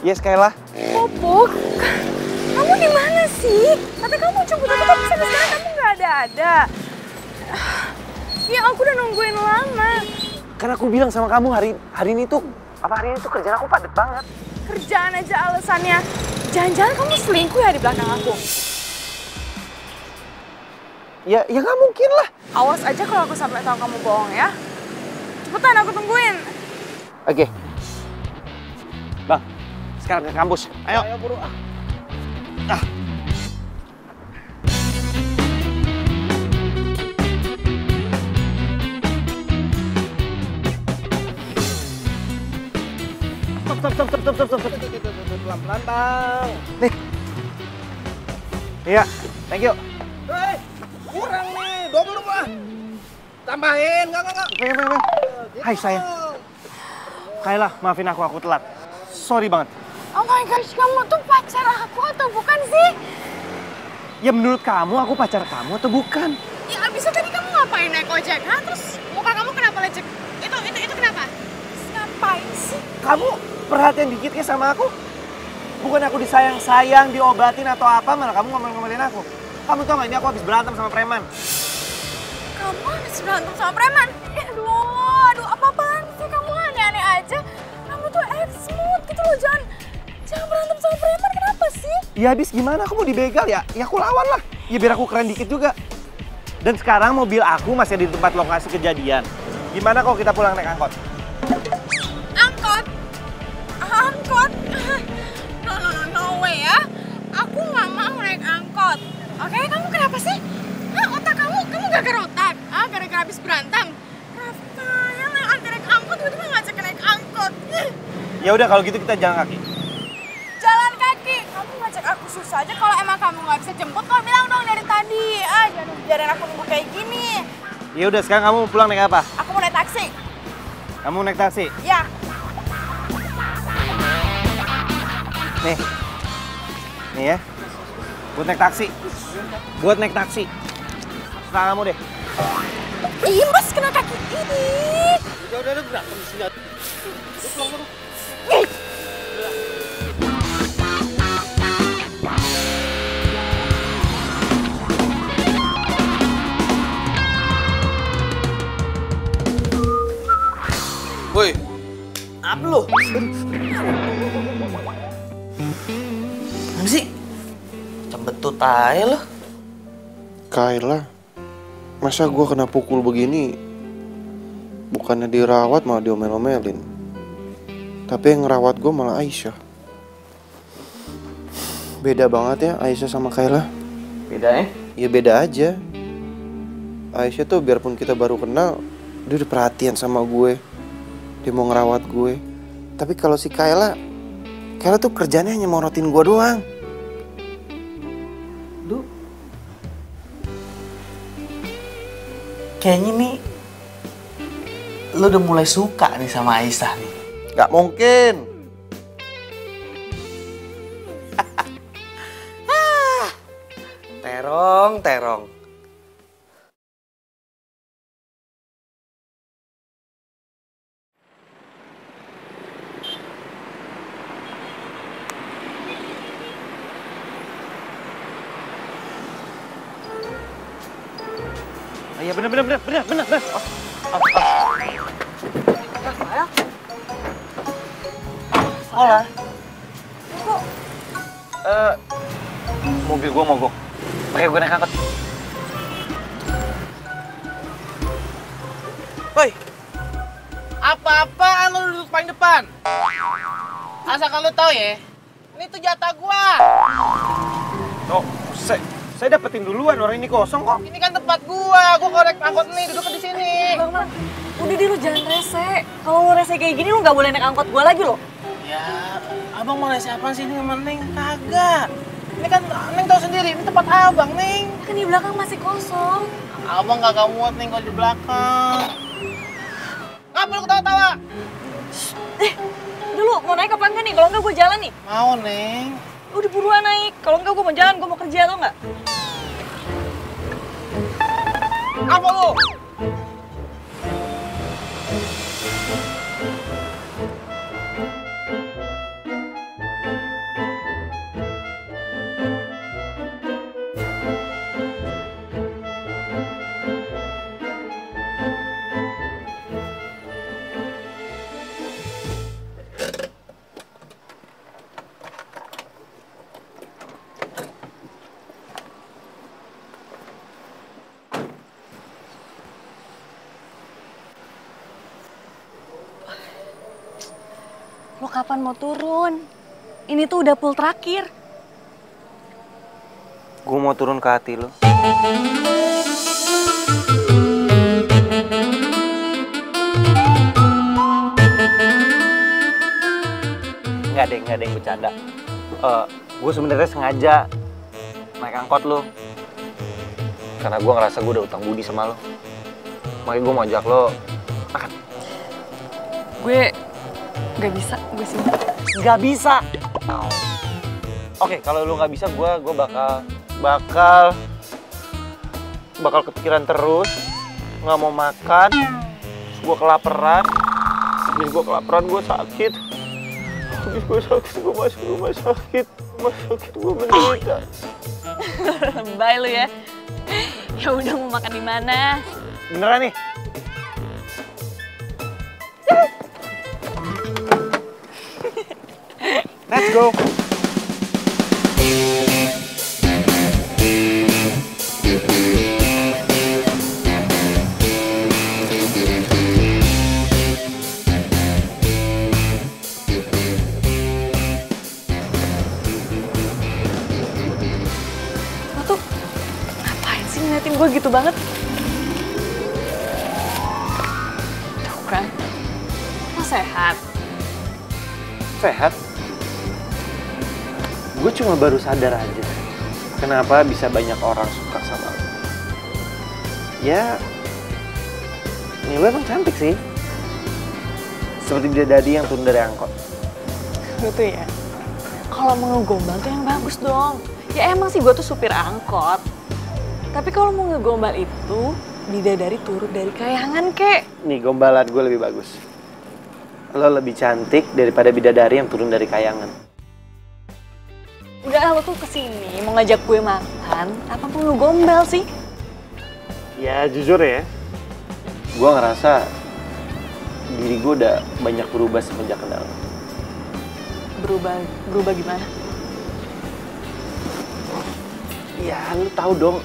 Yes, Kayla. Popok, kamu di mana sih? Tapi kamu jemput aku tapi sampai sekarang kamu nggak ada-ada. Ya aku udah nungguin lama. Kan aku bilang sama kamu hari hari ini tuh apa hari ini tuh kerjaan aku padat banget. Kerjaan aja alasannya. Jangan-jangan kamu selingkuh ya di belakang aku. Ya, ya nggak mungkin lah. Awas aja kalau aku sampai tahu kamu bohong ya. Cepetan aku tungguin. Oke. Bang, sekarang ke kampus. Ayo. Ayo buru. Ah. Ah. Stop, stop, stop, stop, stop, stop, stop. Pelan-pelan, Bang. Nih. Iya, thank you. Hei, kurang nih. Double dong, ah. Tambahin, enggak enggak enggak. Hai sayang. Kayla, maafin aku, aku telat. Sorry banget. Oh my gosh, kamu tuh pacar aku atau bukan sih? Ya menurut kamu aku pacar kamu atau bukan? Ya abis itu tadi kamu ngapain naik ojek? Hah? Terus muka kamu kenapa lecek? Itu, itu, itu kenapa? Terus ngapain sih? Kamu perhatian dikit ya sama aku? Bukan aku disayang-sayang, diobatin atau apa, malah kamu ngomel-ngomelin aku. Kamu tau gak ini aku habis berantem sama preman. Kamu habis berantem sama preman? Aduh, aduh apa-apaan sih? Kamu aneh-aneh aja. Kamu tuh ex-mood gitu loh, jangan, jangan berantem sama preman, kenapa sih? Ya habis gimana? Aku mau dibegal ya? Ya aku lawan lah. Ya biar aku keren dikit juga. Dan sekarang mobil aku masih ada di tempat lokasi kejadian. Gimana kalau kita pulang naik? Angkot? Way ya. Aku nggak mau naik angkot. Oke, kamu kenapa sih? Hah, otak kamu, kamu gak gara otak? Ah, gara-gara habis berantem? Rafa, yang naik antar naik angkot, tiba-tiba ngajak naik angkot. Ya udah kalau gitu kita jalan kaki. Jalan kaki, kamu ngajak aku susah aja. Kalau emang kamu nggak bisa jemput, kau bilang dong dari tadi. Ah, jangan biarin aku nunggu kayak gini. Ya udah sekarang kamu pulang naik apa? Aku mau naik taksi. Kamu naik taksi. Ya, Nih. Nih ya. Buat naik taksi. Buat naik taksi. Sekarang kamu deh. imbas kena kaki ini. Udah udah udah berantem di sini. Lu pulang dulu. Woi, Apa lu? apa sih? Cembetut aja lo. Kayla, masa gua kena pukul begini? Bukannya dirawat malah diomel-omelin. Tapi yang ngerawat gua malah Aisyah. Beda banget ya Aisyah sama Kayla. Beda ya? Ya beda aja. Aisyah tuh biarpun kita baru kenal, dia udah perhatian sama gue. Dia mau ngerawat gue. Tapi kalau si Kayla, Kayla tuh kerjanya hanya morotin gue doang. Kayaknya nih lo udah mulai suka nih sama Aisyah nih. Gak mungkin. Terong, terong. Iya bener bener bener bener bener. bener. Oh, oh, oh. Hola. Eh, mobil gua mogok. Pakai gue naik angkot. Woi, apa-apaan lu duduk paling depan? Asalkan lu tahu ya, ini tuh jatah gua. Oh, saya, saya dapetin duluan orang ini kosong kok. Ini kan tempat gua, gua korek angkot nih, duduk di sini. Bang, Bang, udah di lu jangan rese. Kalau lu rese kayak gini lu nggak boleh naik angkot gua lagi loh. Ya, abang mau ngasih apa sih ini sama Neng? Kagak. Ini kan Neng tahu sendiri, ini tempat abang, Neng. Kan di belakang masih kosong. Abang kagak muat Neng kalau di belakang. Ngapa lu ketawa-tawa? Eh, dulu mau naik apa enggak nih? Kalau enggak gue jalan nih. Mau, Neng. Udah buruan naik. Kalau enggak gue mau jalan, gue mau kerja atau enggak? Apa lu? Turun? Ini tuh udah pool terakhir. Gue mau turun ke hati lo. Nggak deh, nggak deh, bercanda. Eh, gue sebenarnya sengaja naik angkot lo. Karena gue ngerasa gue udah utang budi sama lo. Makanya gue mau ajak lo Gue nggak bisa, gue sih. Nggak bisa. Oke, kalau lu nggak bisa, gue gue bakal bakal bakal kepikiran terus, nggak mau makan, gue kelaparan, habis gue kelaparan gue sakit, habis gue sakit gue masuk rumah sakit, rumah sakit gue menderita. Lebay lu ya. Ya udah mau makan di mana? Beneran nih? Let's go. Cuma baru sadar aja kenapa bisa banyak orang suka sama lo. Ya, nih lo emang cantik sih. Seperti bidadari yang turun dari angkot. Gitu ya. Kalau mau ngegombal tuh yang bagus dong. Ya emang sih gue tuh supir angkot. Tapi kalau mau ngegombal itu, bidadari turun dari kayangan kek. Nih gombalan gue lebih bagus. Lo lebih cantik daripada bidadari yang turun dari kayangan. Udah lo tuh ke sini mau ngajak gue makan, apa perlu gombal sih? Ya jujur ya, gue ngerasa diri gue udah banyak berubah semenjak kenal. Berubah, berubah gimana? Ya lu tahu dong,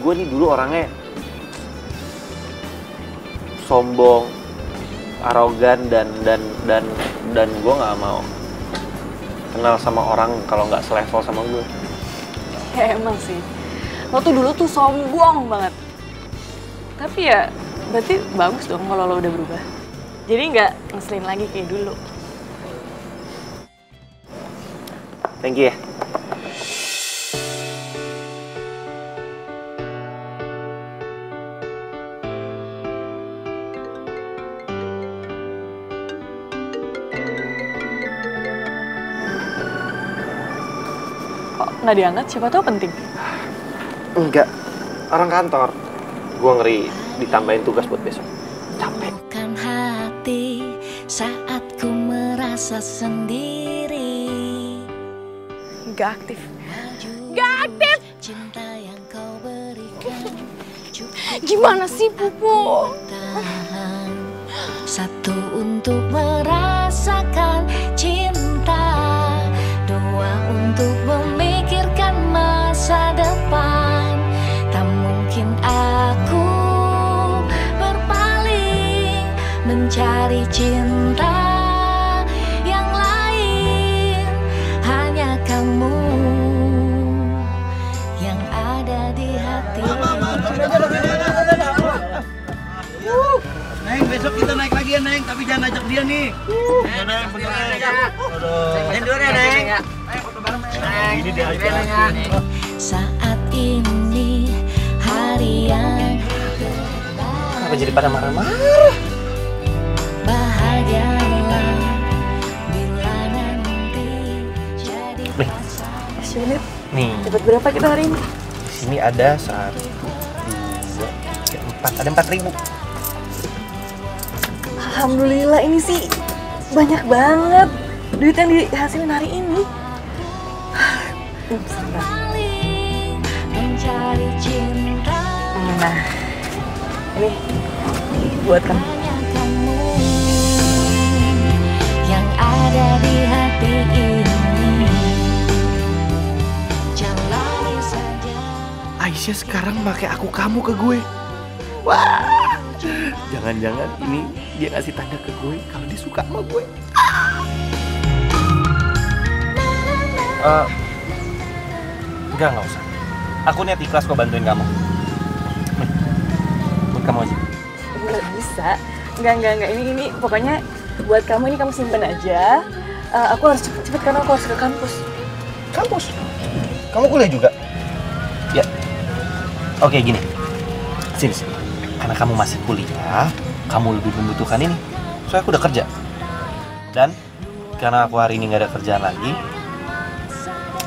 gue nih dulu orangnya sombong, arogan dan dan dan dan gue nggak mau kenal sama orang kalau nggak selevel sama gue. Ya emang sih. Lo tuh dulu tuh sombong banget. Tapi ya berarti bagus dong kalau lo udah berubah. Jadi nggak ngeselin lagi kayak dulu. Thank you ya. Nggak diangkat? Siapa tahu penting. Enggak, orang kantor. Gue ngeri ditambahin tugas buat besok. Bukan hati saat ku merasa sendiri Gak aktif. Gak aktif! Cinta yang kau berikan Gimana sih, Pupu? Satu untuk merasakan cinta Dua untuk memikirkan Neng. Tapi jangan ajak dia nih. Ya, Neng, bener, Neng. Neng, dulu ya, Neng. Ini diajak. Saat ini hari yang Kenapa jadi pada marah-marah? bahagialah bila nanti jadi. Nih, Dapat berapa kita hari ini? di sini ada satu, dua, tiga, empat. Ada empat ribu. Alhamdulillah ini sih banyak banget duit yang dihasilin hari ini. Cinta Nah, ini buat kamu. yang ada di hati ini Aisyah sekarang pakai aku kamu ke gue. Wah, jangan-jangan ini dia ngasih tanda ke gue kalau dia suka sama gue. Eh, enggak, nggak usah. Aku niat ikhlas kok bantuin kamu. Nih, buat kamu aja. Nggak bisa. Enggak, enggak, enggak. Ini, ini pokoknya buat kamu ini kamu simpen aja. Eh, aku harus cepet-cepet karena aku harus ke kampus. Kampus? Kamu kuliah juga? Ya. Oke, gini. Sini, sini. karena kamu masih kuliah, kamu lebih membutuhkan ini. Soalnya aku udah kerja. Dan karena aku hari ini nggak ada kerjaan lagi,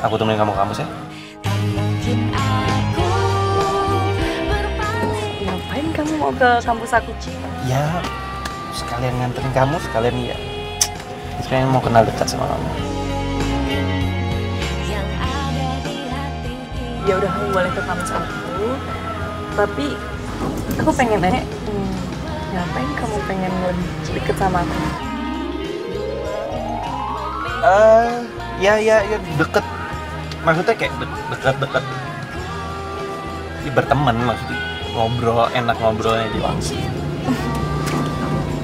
aku temenin kamu ke kampus ya. Ngapain kamu mau ke kampus aku? Ya, sekalian nganterin kamu, sekalian ya. Sekalian mau kenal dekat sama kamu. Ya udah kamu boleh ke kampus aku. Tapi aku pengen nanya, hmm, ngapain kamu pengen lebih deket sama aku? Eh, ya ya ya deket. Maksudnya kayak de- dekat-dekat. Ya, berteman maksudnya ngobrol enak ngobrolnya gitu.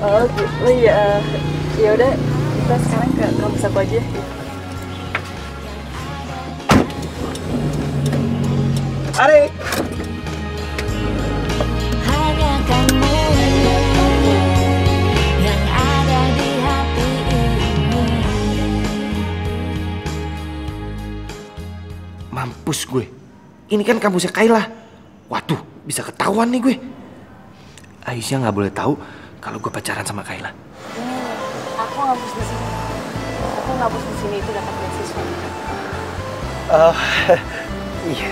Oh, gitu. oh iya. Ya udah, kita sekarang ke kampus aku aja. Are. Ini kan kampusnya Kayla. Waduh, bisa ketahuan nih gue. Aisyah nggak boleh tahu kalau gue pacaran sama Kayla. Aku ngampus di sini. Aku ngampus di sini itu dapat beasiswa. Oh, iya.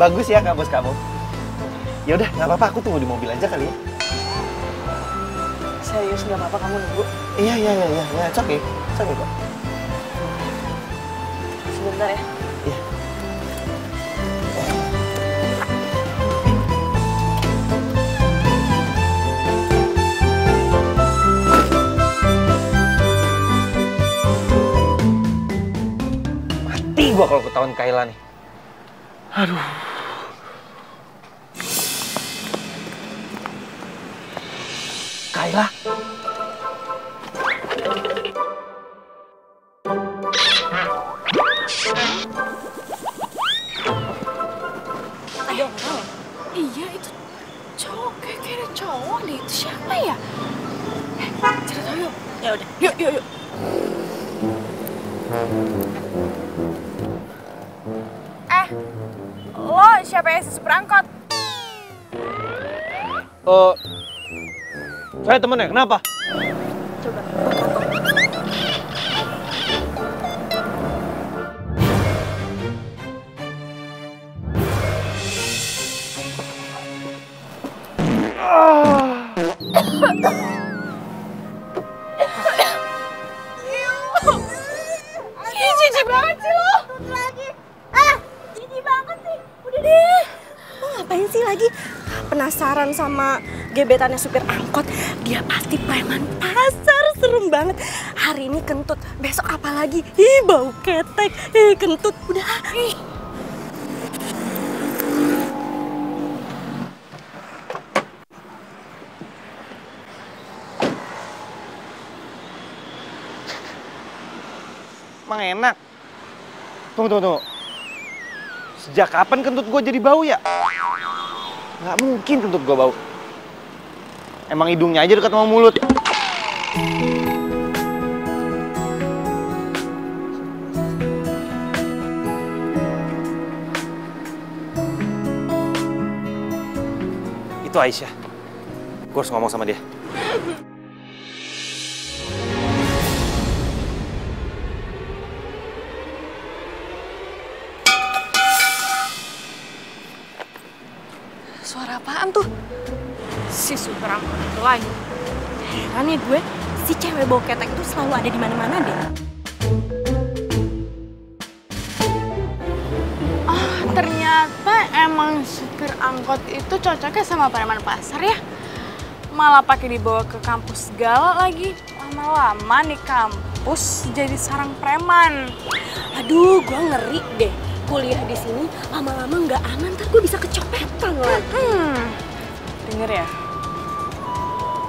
Bagus ya kampus kamu. Ya udah, nggak apa-apa. Aku tunggu di mobil aja kali ya. Serius nggak apa-apa kamu nunggu? Iya, iya, iya, iya. Ya, okay. It's okay kok. Sebentar ya. Gua kalau ketahuan Kayla nih. Aduh. Kayla. Saya temennya, kenapa? Ih, jijik banget sih lo. lagi. Ah, jijik banget sih. Udah deh. Lo ngapain sih lagi? Penasaran sama gebetannya supir angkot? Dia pasti preman pasar. Serem banget. Hari ini kentut, besok apa lagi? Ih, bau ketek. Ih, kentut. Udah. Ih. Emang enak. Tunggu, tunggu, tunggu. Sejak kapan kentut gue jadi bau ya? Nggak mungkin kentut gue bau. Emang hidungnya aja dekat sama mulut. Itu Aisyah. Gue harus ngomong sama dia. Heran ya gue, si cewek bau ketek itu selalu ada di mana-mana deh. Ah, ternyata emang supir angkot itu cocoknya sama preman pasar ya. Malah pakai dibawa ke kampus segala lagi. Lama-lama nih kampus jadi sarang preman. Aduh, gue ngeri deh. Kuliah di sini lama-lama nggak aman, ntar gue bisa kecopetan lagi. Hmm. Denger ya,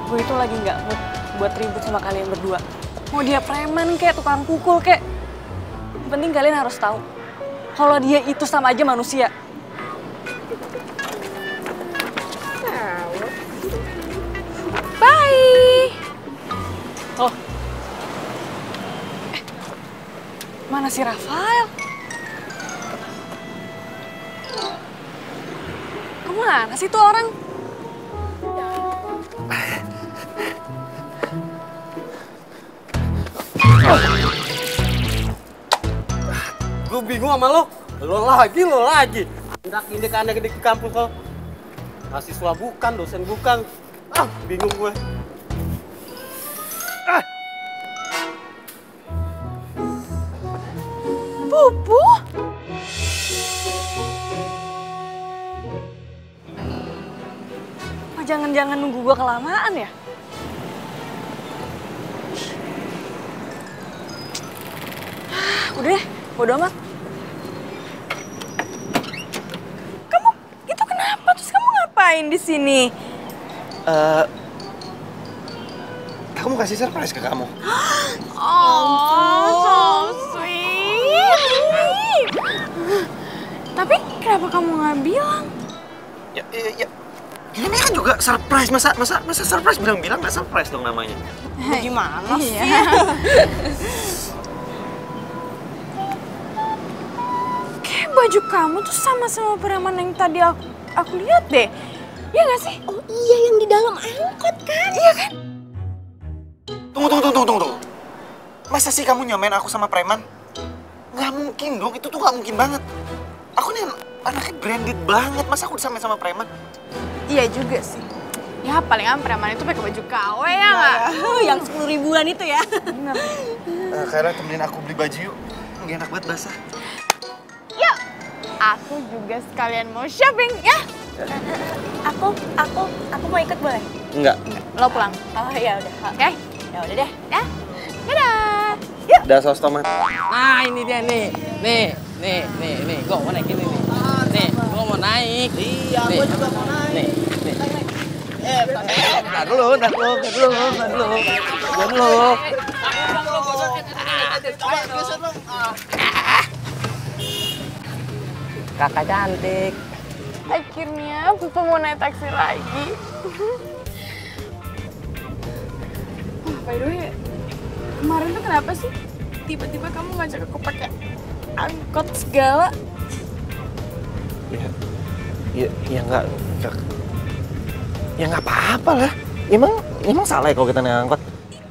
gue itu lagi nggak mood buat ribut sama kalian berdua. Mau dia preman kayak tukang pukul kayak, penting kalian harus tahu kalau dia itu sama aja manusia. Bye. Oh, Eh, mana si Rafael? Ke mana sih tuh orang? Bingung sama lo. Lo lagi, lo lagi. Hendak ini kan di kampus lo. Mahasiswa bukan, dosen bukan. Ah, bingung gue. Pupu? Apa jangan-jangan nunggu gua kelamaan ya? Ah, Udah bodo amat. Kamu itu kenapa? Terus kamu ngapain di sini? Eh, aku mau kasih surprise ke kamu. Oh, so sweet. Tapi kenapa kamu nggak bilang? Ya, ya, ya. Ini kan juga surprise. Masa masa masa surprise bilang-bilang nggak surprise dong namanya. Gimana sih? Iya. Kayak baju kamu tuh sama sama preman yang tadi aku, aku lihat deh. Iya gak sih? Oh iya yang di dalam angkot kan? Iya kan? Tunggu, tunggu, tunggu, tunggu, tunggu. Masa sih kamu nyamain aku sama preman? Nggak mungkin dong, itu tuh nggak mungkin banget. Aku nih anaknya branded banget, masa aku disamain sama preman? Iya juga sih. Ya palingan preman itu pakai baju KW ya nggak? Oh, yang sepuluh ribuan itu ya. Bener. Eh, Kaira temenin aku beli baju yuk. Nggak enak banget basah. Yuk, aku juga sekalian mau shopping ya. Aku, aku, aku mau ikut boleh? Enggak. Lo pulang. Oh ya udah. Oke? Ya udah deh. Ya. Dadah. Udah saus tomat. Nah, ini dia nih. Nih, nih, nih, nih. Gue mau naik ini nih. Nih, gue mau naik. Iya, gue juga mau naik. Nih, nih. Eh, bentar dulu, bentar dulu, bentar dulu, bentar dulu. Bentar dulu. Kakak cantik. Akhirnya Pupu mau naik taksi lagi. by the way, kemarin tuh kenapa sih tiba-tiba kamu ngajak aku pakai angkot segala? Ya, ya, ya nggak, nggak- ya nggak apa-apa lah. Emang, emang salah ya kalau kita naik angkot?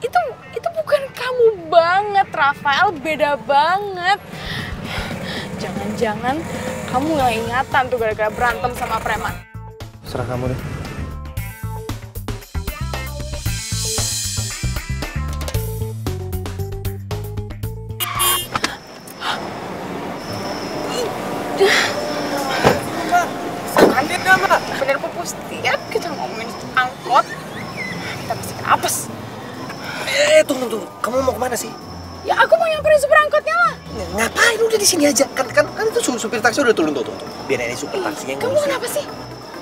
Itu itu bukan kamu banget, Rafael. Beda banget. Jangan-jangan kamu nggak ingatan tuh gara-gara berantem sama preman. Serah kamu deh. Lanjut gak, Mbak? Bener Pupu, setiap kita ngomongin angkot, kita pasti kenapes. Eh, tunggu, tunggu. Kamu mau ke mana sih? Ya aku mau nyamperin supir angkotnya lah. Ngapain? Udah di sini aja. Kan, kan, kan itu su- supir taksi udah turun tuh, tuh. tuh. Biar ini supir taksi yang Kamu ngurusin. kenapa sih?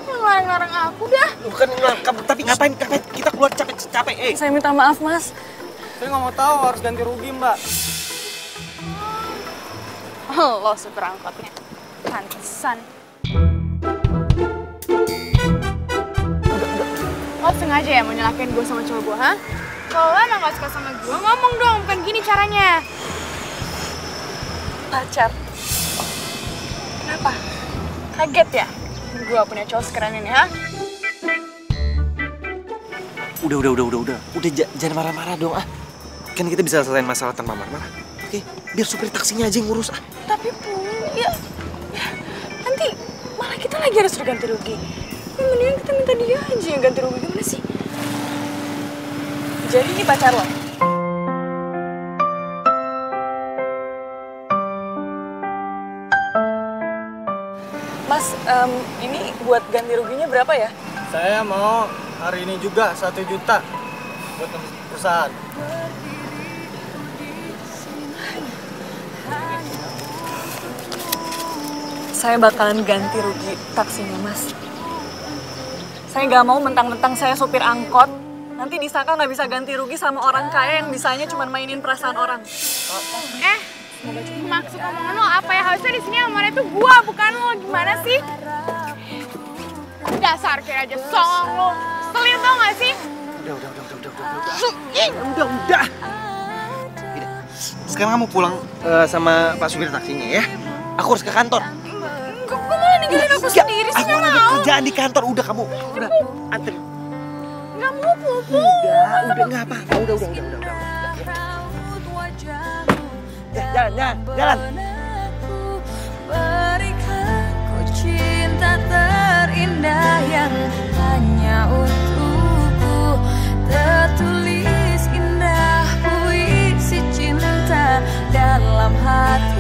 Yang larang-larang aku dah. Bukan ngelarang kamu, tapi ngapain, ngapain? Kita keluar capek-capek. Eh, Saya minta maaf, Mas. Saya nggak mau tahu harus ganti rugi, Mbak. Lo supir angkotnya. Pantesan. Lo sengaja ya mau nyelakain gue sama cowok gue, ha? Kalau lo emang gak suka sama gue, ngomong dong, bukan gini caranya. Pacar. Kenapa? Kaget ya? Gue punya cowok sekeren ini, ha? udah, udah, udah, udah, udah. Udah, ja- jangan marah-marah dong, ah. Kan kita bisa selesaiin masalah tanpa marah-marah. Oke, biar supir taksinya aja yang ngurus, ah. Tapi Bu, ya, ya nanti malah kita lagi harus ganti rugi. Ya, mendingan kita minta dia aja yang ganti rugi. Gimana sih? Jadi ini pacar lo? Mas, em, ini buat ganti ruginya berapa ya? Saya mau hari ini juga satu juta buat perusahaan. Saya bakalan ganti rugi taksinya, Mas. Saya nggak mau mentang-mentang saya sopir angkot, nanti disangka nggak bisa ganti rugi sama orang kaya yang bisanya cuma mainin perasaan orang. Eh, maksud omongan lo apa ya? Harusnya di sini mana itu gua, bukan lo. Gimana sih? Dasar kayak aja songong lo. Selin tau gak sih? Udah, udah, udah, udah, udah, udah, udah. Udah, udah. Tidak. Sekarang kamu pulang eh, sama Pak supir taksinya ya. Aku harus ke kantor. Gue malah ninggalin aku sendiri sih, Aku ada mau. kerjaan di kantor. Udah kamu. Udah. Anter. Udah, udah nggak apa-apa. Udah, udah, udah, udah, udah. jalan, jalan, jalan. Berikan ku cinta terindah yang hanya untukku Tertulis indah puisi cinta dalam hatiku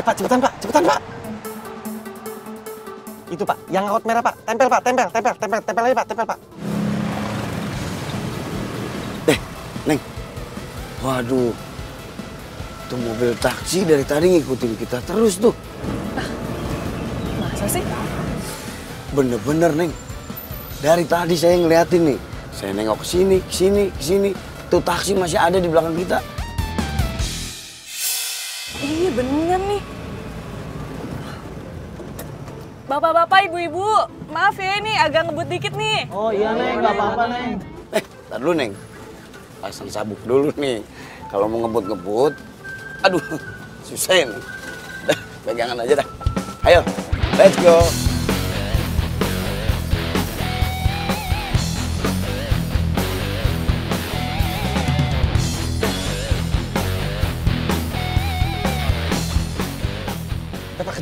Ayo pak, cepetan pak, cepetan pak. Itu pak, yang angkot merah pak, tempel pak, tempel, tempel, tempel, tempel aja pak, tempel pak. Neng, waduh, tuh mobil taksi dari tadi ngikutin kita terus tuh. Masa sih? Bener-bener, Neng. Dari tadi saya ngeliatin nih. Saya nengok ke sini, ke sini, ke sini. Tuh taksi masih ada di belakang kita. Iya bener nih. Bapak-bapak, ibu-ibu, maaf ya ini agak ngebut dikit nih. Oh iya Neng, nggak apa-apa Neng. Eh, tar dulu, Neng. Pasang sabuk dulu nih. Kalau mau ngebut-ngebut, aduh, susah nih. Dah, pegangan aja dah. Ayo, let's go.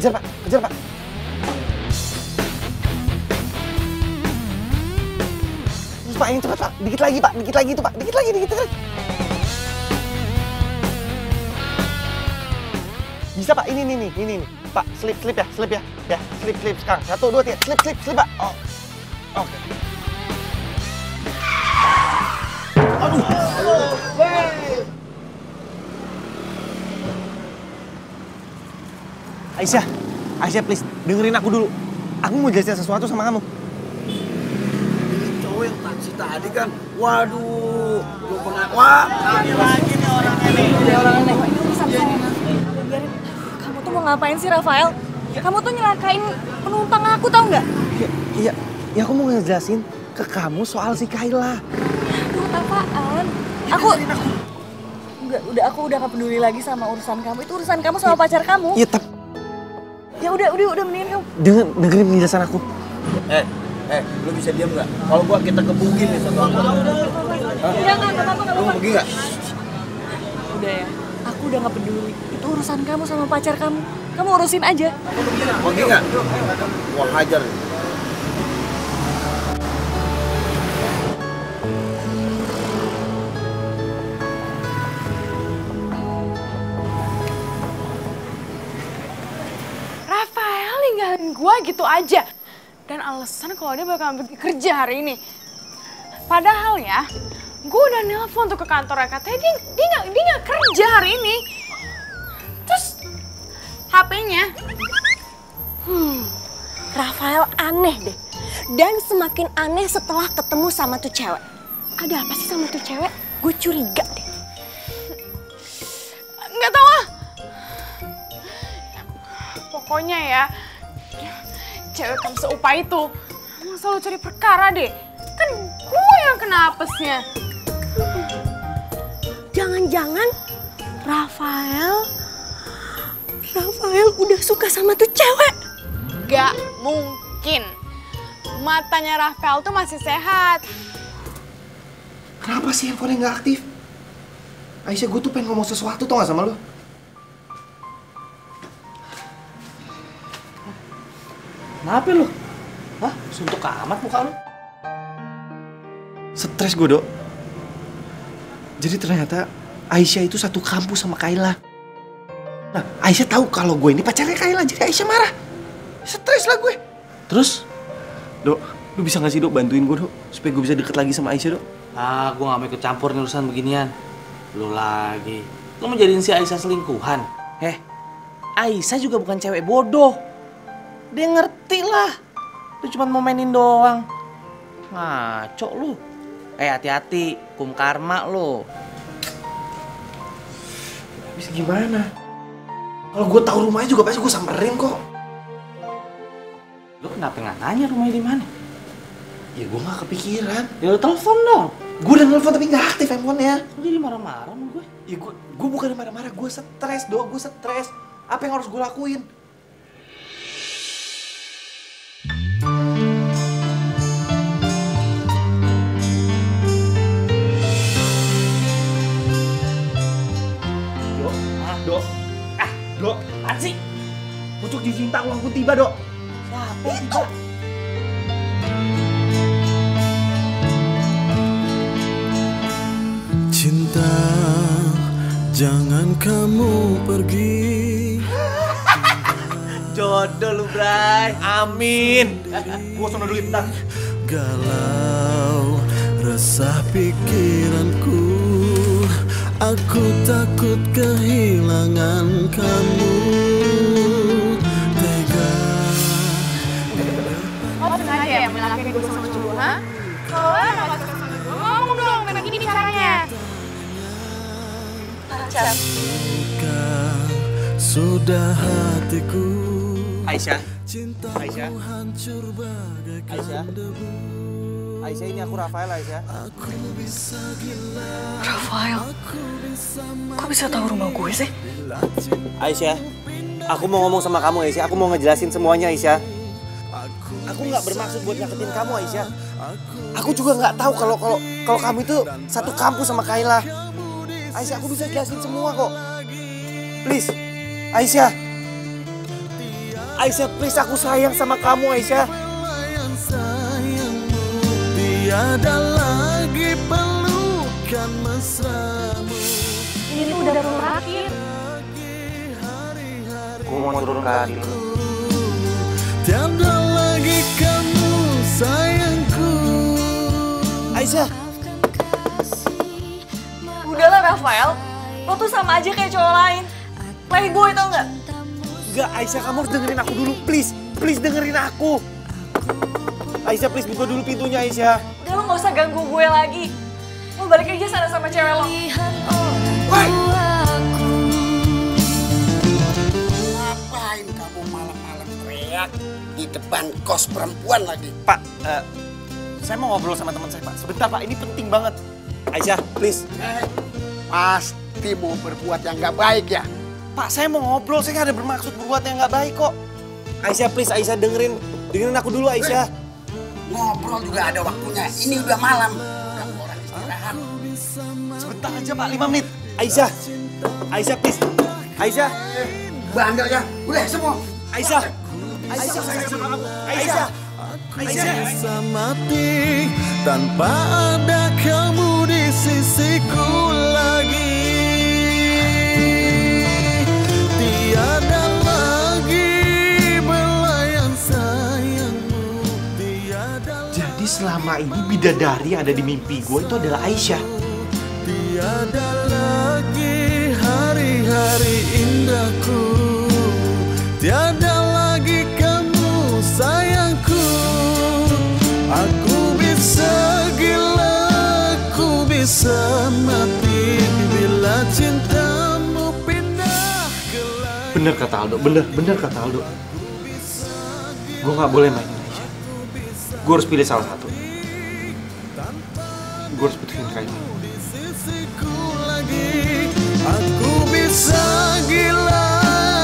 Kejar pak, kejar pak. Terus pak, yang cepat pak, dikit lagi pak, dikit lagi itu pak, dikit lagi, dikit lagi. Bisa pak, ini nih, nih, ini nih. Pak, slip, slip ya, slip ya. Ya, slip, slip sekarang. Satu, dua, tiga, slip, slip, slip pak. Oh, oke. Aisyah, Aisyah please, dengerin aku dulu. Aku mau jelasin sesuatu sama kamu. Cowok yang taksi tadi kan, waduh, belum pernah, wah. Ini lagi nih orangnya nih. Ini orangnya nih. Biarin. Kamu tuh mau ngapain sih, Rafael? Kamu tuh nyelakain penumpang aku tau nggak? Ya, iya, ya aku mau ngejelasin ke kamu soal si Kayla. Aduh, apaan? Aku... Enggak, udah aku udah gak peduli lagi sama urusan kamu. Itu urusan kamu sama pacar kamu. Iya, tapi Ya udah, udah, udah mendingan kamu. denger, dengerin penjelasan aku. Eh, eh, lu bisa diam nggak? Kalau gua kita kebukin nih satu. Hah? Udah nggak, nggak apa-apa, nggak Lu pergi nggak? Udah ya, aku udah gak peduli. Itu urusan kamu sama pacar kamu. Kamu urusin aja. Mau pergi nggak? Gua hajar. nih. Gitu aja. Dan alasan kalau dia bakal pergi kerja hari ini. Padahal ya, gue udah nelpon tuh ke kantornya katanya dia dia nggak dia nggak kerja hari ini. Terus HP-nya Hmm, Rafael aneh deh. Dan semakin aneh setelah ketemu sama tuh cewek. Ada apa sih sama tuh cewek? Gue curiga deh. nggak tahu ah. Pokoknya ya, cewek kamu seupa itu emang selalu cari perkara deh. Kan gue yang kena apesnya. Jangan-jangan Rafael Rafael udah suka sama tuh cewek. Gak mungkin. Matanya Rafael tuh masih sehat. Kenapa sih handphone nggak aktif? Aisyah, gue tuh pengen ngomong sesuatu tau gak sama lo? Kenapa lu? Hah? Suntuk amat muka lu? Stres gue, Dok. Jadi ternyata Aisyah itu satu kampus sama Kayla. Nah, Aisyah tahu kalau gue ini pacarnya Kayla, jadi Aisyah marah. Stres lah gue. Terus, Dok, lu bisa gak sih, Dok, bantuin gue, Dok? Supaya gue bisa deket lagi sama Aisyah, Dok? Ah, gua gak mau ikut campur nih urusan beginian. Lu lagi. Lu mau jadiin si Aisyah selingkuhan? Eh, Aisyah juga bukan cewek bodoh. Dia ngerti lah. Lu cuma mau mainin doang. Ngaco lu. Eh, hati-hati. Kum karma lu. Bisa gimana? Kalau gue tahu rumahnya juga pasti gue samperin kok. Lu kenapa nggak nanya rumahnya di mana? Ya gue gak kepikiran. Ya lu telepon dong. Gue udah nelfon tapi nggak aktif handphonenya. Lu jadi marah-marah sama gue? Ya gue, gue bukan marah-marah, gue stres dong, gue stres. Apa yang harus gue lakuin? Apaan sih? Pucuk dicinta ulang pun tiba, dok. Siapa itu? Cinta, jangan kamu pergi. Jodoh lu, Bray. Amin. Gue sono dulu bentar. Galau, resah pikiranku. Aku takut kehilangan kamu. Tega. Oh sengaja ya melakukan gue sama gue, ha? Kalau lo gak suka sama gue, ngomong dong, memang gini caranya. Pacar. Sudah hatiku. Aisyah. Aisyah. hancur bagaikan Aisyah. debu. Aisyah ini aku Rafael, Aisyah. Rafael, kok bisa tahu rumah gue sih? Aisyah, aku mau ngomong sama kamu Aisyah. Aku mau ngejelasin semuanya Aisyah. Aku nggak bermaksud buat nyakitin kamu Aisyah. Aku juga nggak tahu kalau kalau kalau kamu itu satu kampus sama Kayla. Aisyah, aku bisa jelasin semua kok. Please, Aisyah. Aisyah, please aku sayang sama kamu Aisyah. Tiada lagi pelukan mesramu. Ini tuh udah terakhir. Gue mau turun ke hati lu. Tiada lagi kamu sayangku. Aisyah. Udahlah Rafael, lo tuh sama aja kayak cowok lain. Playboy tau nggak? Enggak, Aisyah kamu harus dengerin aku dulu, please. Please dengerin aku. Aisyah, please buka dulu pintunya Aisyah. Lo nggak usah ganggu gue lagi. Lo balik aja sana sama cewek lo. Ngapain kamu malam-malam teriak di depan kos perempuan lagi? Pak, eh, saya mau ngobrol sama teman saya, Pak. Sebentar, Pak. Ini penting banget. Aisyah, please. Eh, pasti mau berbuat yang nggak baik ya? Pak, saya mau ngobrol. Saya nggak ada bermaksud berbuat yang nggak baik kok. Aisyah, please. Aisyah, dengerin. Dengerin aku dulu, Aisyah. Ngobrol juga ada waktunya. Ini udah malam. Kamu orang istirahat. Sebentar aja, Pak. Lima menit. Aisyah. Aisyah, please. Aisyah. Bandel ya. Udah semua. Aisyah. Aisyah, kamu. Aisyah. Aisyah. Bisa mati tanpa ada kamu di sisiku selama ini bidadari yang ada di mimpi gue itu adalah Aisyah. Tiada lagi hari-hari indahku Tiada lagi kamu sayangku Aku bisa gila, aku bisa mati Bila cintamu pindah ke lain Bener kata Aldo, bener, bener kata Aldo. Gue nggak boleh Aisyah. Gue harus pilih salah satu. Gue harus putusin lagi Aku bisa gila,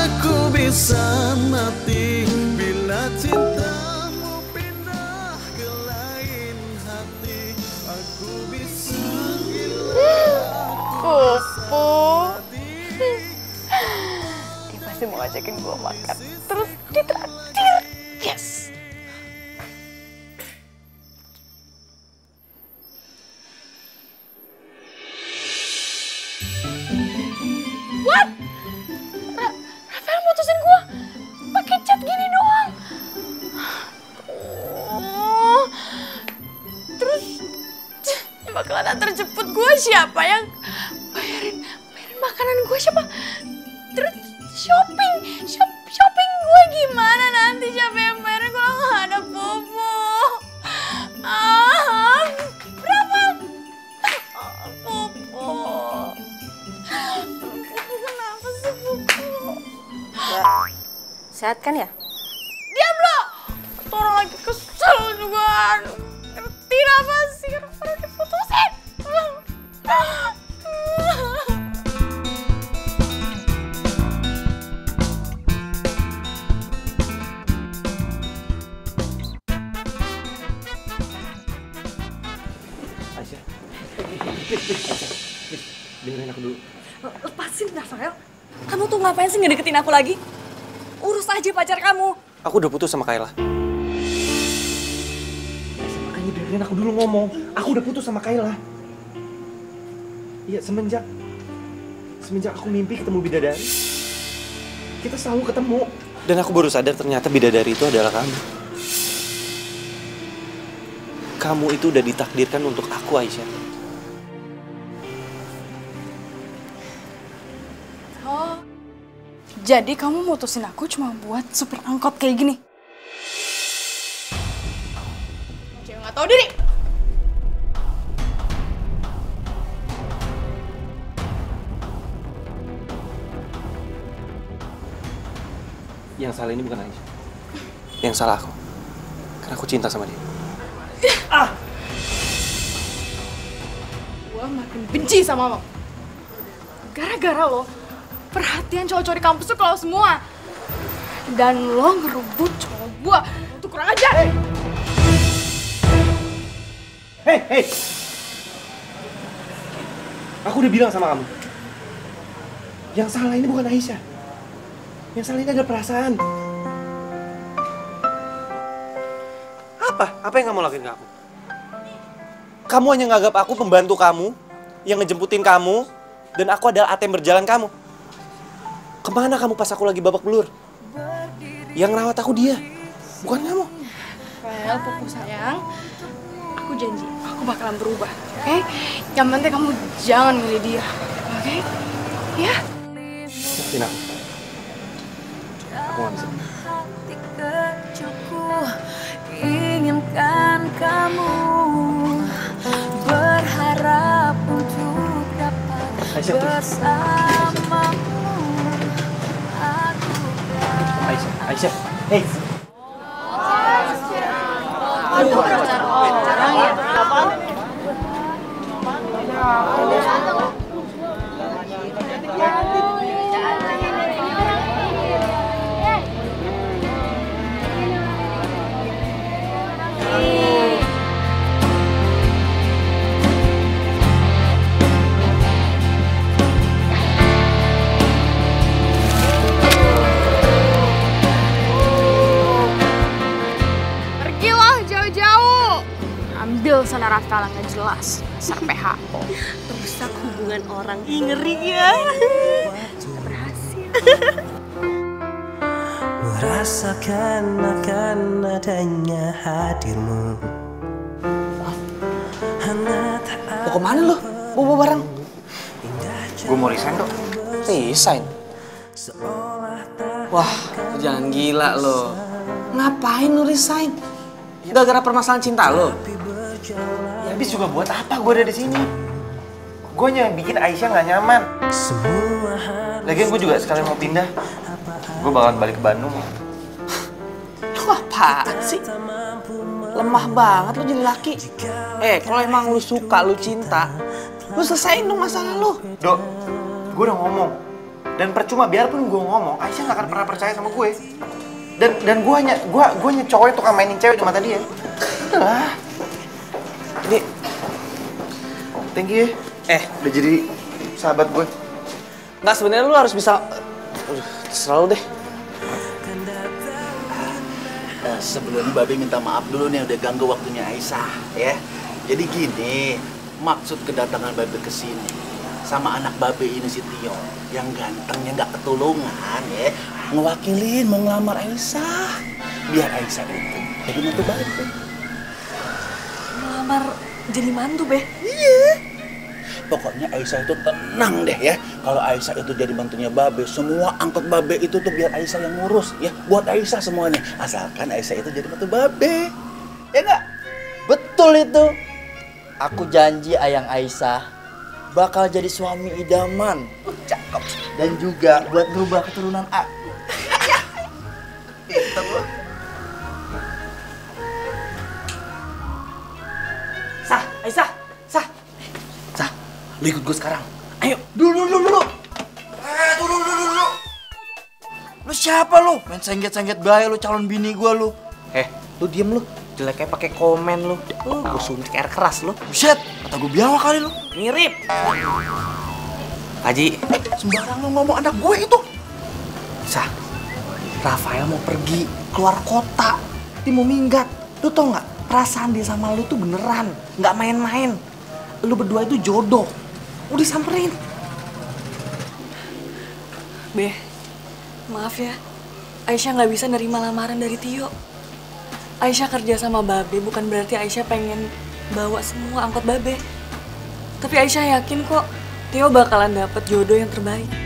aku bisa mati Bila cintamu pindah ke lain hati Aku bisa gila Pupu. Dia pasti mau ngajakin gue makan. Terus ditraktir. What? Lagi? Urus aja pacar kamu. Aku udah putus sama Kayla. Makanya dengerin aku dulu ngomong. Aku udah putus sama Kayla. Iya, semenjak semenjak aku mimpi ketemu bidadari. Kita selalu ketemu. Dan aku baru sadar ternyata bidadari itu adalah kamu. Kamu itu udah ditakdirkan untuk aku, Aisyah. Jadi kamu mutusin aku cuma buat supir angkot kayak gini? Cewek nggak tahu diri. Yang salah ini bukan Aisyah. Yang salah aku. Karena aku cinta sama dia. Gua makin benci sama lo. Gara-gara lo, perhatian cowok-cowok di kampus tuh kalau semua. Dan lo ngerebut cowok gua. Itu kurang ajar. Hei, hei. Aku udah bilang sama kamu. Yang salah ini bukan Aisyah. Yang salah ini adalah perasaan. Apa? Apa yang kamu lakuin ke aku? Kamu hanya nganggap aku pembantu kamu, yang ngejemputin kamu, dan aku adalah ATM berjalan kamu. Ke mana kamu pas aku lagi babak belur? Yang ngerawat aku dia, bukan kamu. Rafael, pupu sayang. Aku janji, aku bakalan berubah. Oke? Yang penting kamu jangan milih dia. Oke? Ya? Maafin aku. Aku gak bisa. inginkan kamu berharap untuk dapat bersamamu Aisyah. Hei. Pergilah Rafael yang nggak jelas. Dasar PH. Rusak hubungan orang. Ih, ngeri ya. Berhasil. Merasakan akan adanya hadirmu Hangat Mau ke mana lu? Bobo bareng. Gue mau resign dok. Resign? Wah, jangan gila lo. Ngapain lu resign? Gara-gara permasalahan cinta lo? Ya habis juga buat apa gue ada di sini? Gue yang bikin Aisyah nggak nyaman. Lagian gue juga sekalian mau pindah. Gue bakalan balik ke Bandung. Lu apaan sih? Lemah banget lu jadi laki. Eh, kalau emang lu suka, lu cinta, lu selesaiin dong masalah lu. Dok, gue udah ngomong. Dan percuma biarpun gue ngomong, Aisyah nggak akan pernah percaya sama gue. Dan dan gue hanya gue gue hanya cowok yang tukang mainin cewek di mata dia. Udahlah. Ini, thank you. Eh, udah jadi sahabat gue. Nggak sebenarnya lu harus bisa. Udah, terserah lu deh. Eh, sebelumnya Babe minta maaf dulu nih udah ganggu waktunya Aisyah ya. Jadi gini, maksud kedatangan Babe ke sini sama anak Babe ini si Tio yang gantengnya nggak ketulungan ya ngewakilin mau ngelamar Aisyah biar Aisyah itu jadi mantu Babe. Melamar jadi mantu, Be. Iya. Pokoknya Aisyah itu tenang deh ya. Kalau Aisyah itu jadi mantunya Babe, semua angkot Babe itu tuh biar Aisyah yang ngurus ya. Buat Aisyah semuanya. Asalkan Aisyah itu jadi mantu Babe. Ya enggak? Betul itu. Aku janji Ayang Aisyah bakal jadi suami idaman. Cakep. Dan juga buat ngerubah keturunan A. Pinter lu ikut gue sekarang. Ayo, dulu, dulu, dulu. Eh, dulu, dulu, dulu. Lu siapa lu? Main sengget-sengget bahaya lu calon bini gua lu. Eh, lu diem lu. Jeleknya pakai komen lu. Lu gue suntik air keras lu. Buset, kata gue biawak kali lu. Mirip. Haji, Sembarang lu ngomong anak gue itu. Sah, Rafael mau pergi keluar kota. Dia mau minggat. Lu tau nggak? Perasaan dia sama lu tuh beneran, nggak main-main. Lu berdua itu jodoh. Udah samperin. Be, maaf ya. Aisyah nggak bisa nerima lamaran dari Tio. Aisyah kerja sama Babe bukan berarti Aisyah pengen bawa semua angkot Babe. Tapi Aisyah yakin kok Tio bakalan dapet jodoh yang terbaik.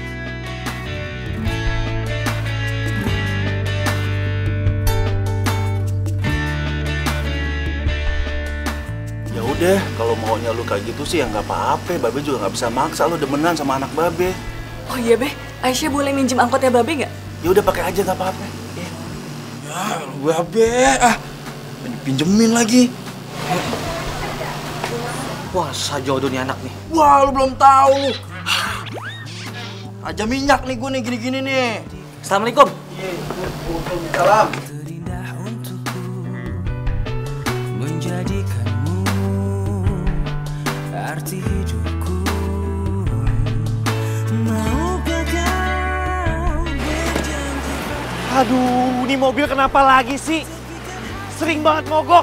Udah, kalau maunya lu kayak gitu sih ya nggak apa-apa. Babe juga nggak bisa maksa lu demenan sama anak Babe. Oh iya Be, Aisyah boleh minjem angkotnya Babe nggak? Ya udah pakai aja nggak apa-apa. Ya, lu Babe, ah pinjemin lagi. Wah, jodoh nih anak nih. Wah, lu belum tahu lu. Aja minyak nih gue nih gini-gini nih. Assalamualaikum. Salam. menjadikanmu arti hidupku Aduh, ini mobil kenapa lagi sih? Sering banget mogok.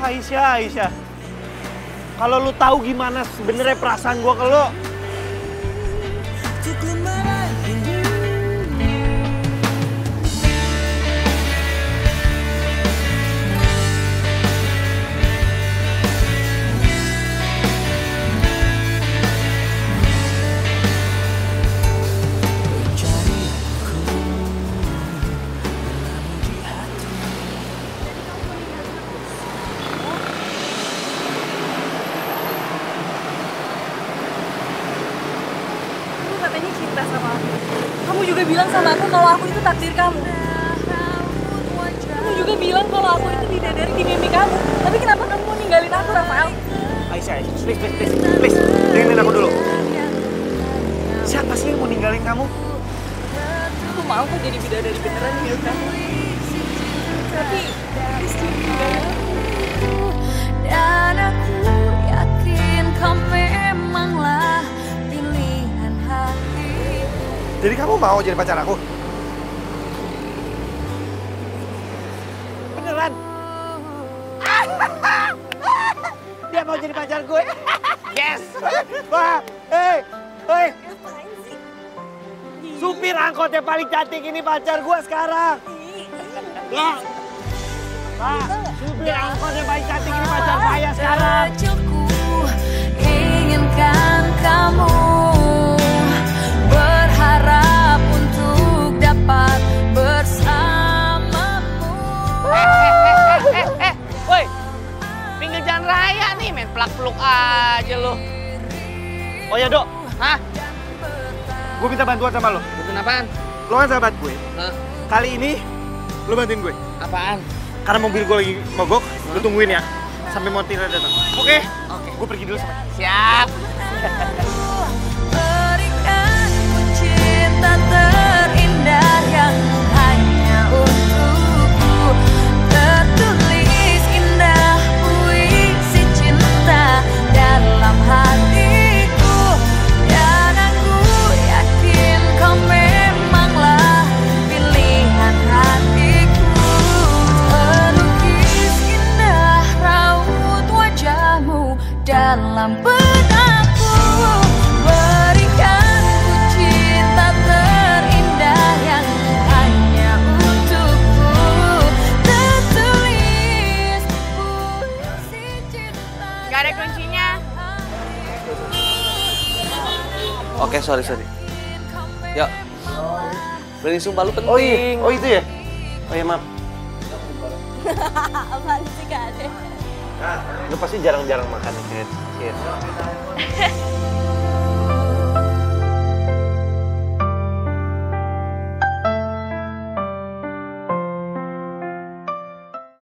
Aisyah, Aisyah. Kalau lu tahu gimana sebenarnya perasaan gua ke lu, Kamu juga bilang sama aku kalau aku itu takdir kamu. Kamu juga bilang kalau aku itu bidadari di mimpi kamu. Tapi kenapa kamu mau ninggalin aku, Rafael? Aisyah, Aisyah, please, please, please, please, dengerin aku dulu. Siapa sih yang mau ninggalin kamu? Aku mau kok jadi bidadari beneran di hidup kamu. Tapi, please jangan ninggalin aku. Dan aku yakin kau memanglah pilihan Jadi kamu mau jadi pacar aku? Beneran? Dia mau jadi pacar gue? Yes! Wah, hei, hei! Supir angkot yang paling cantik ini pacar gue sekarang. Ya. Pak, supir angkot yang paling cantik ini pacar saya sekarang. Inginkan kamu Eh, woi, pinggir jalan raya nih, main pelak-peluk aja lu. Oh ya, Dok. Hah? Gue minta bantuan sama lo. Bantuan apaan? Lo kan sahabat gue. Hah? Kali ini lo bantuin gue. Apaan? Karena mobil gue lagi mogok, lo tungguin ya. Sampai montirnya datang. Oke? Oke. Gue pergi dulu sama Siap. dalam benakku Berikan ku cinta terindah yang hanya untukku Tertulis puisi cinta Gak ada kuncinya. Oke, sorry, sorry. Yuk. Berani sumpah lu penting. Oh iya, oh itu ya? Oh iya maaf. Apaan sih Kak Ade? Lu pasti jarang-jarang makan Cheers. Cheers.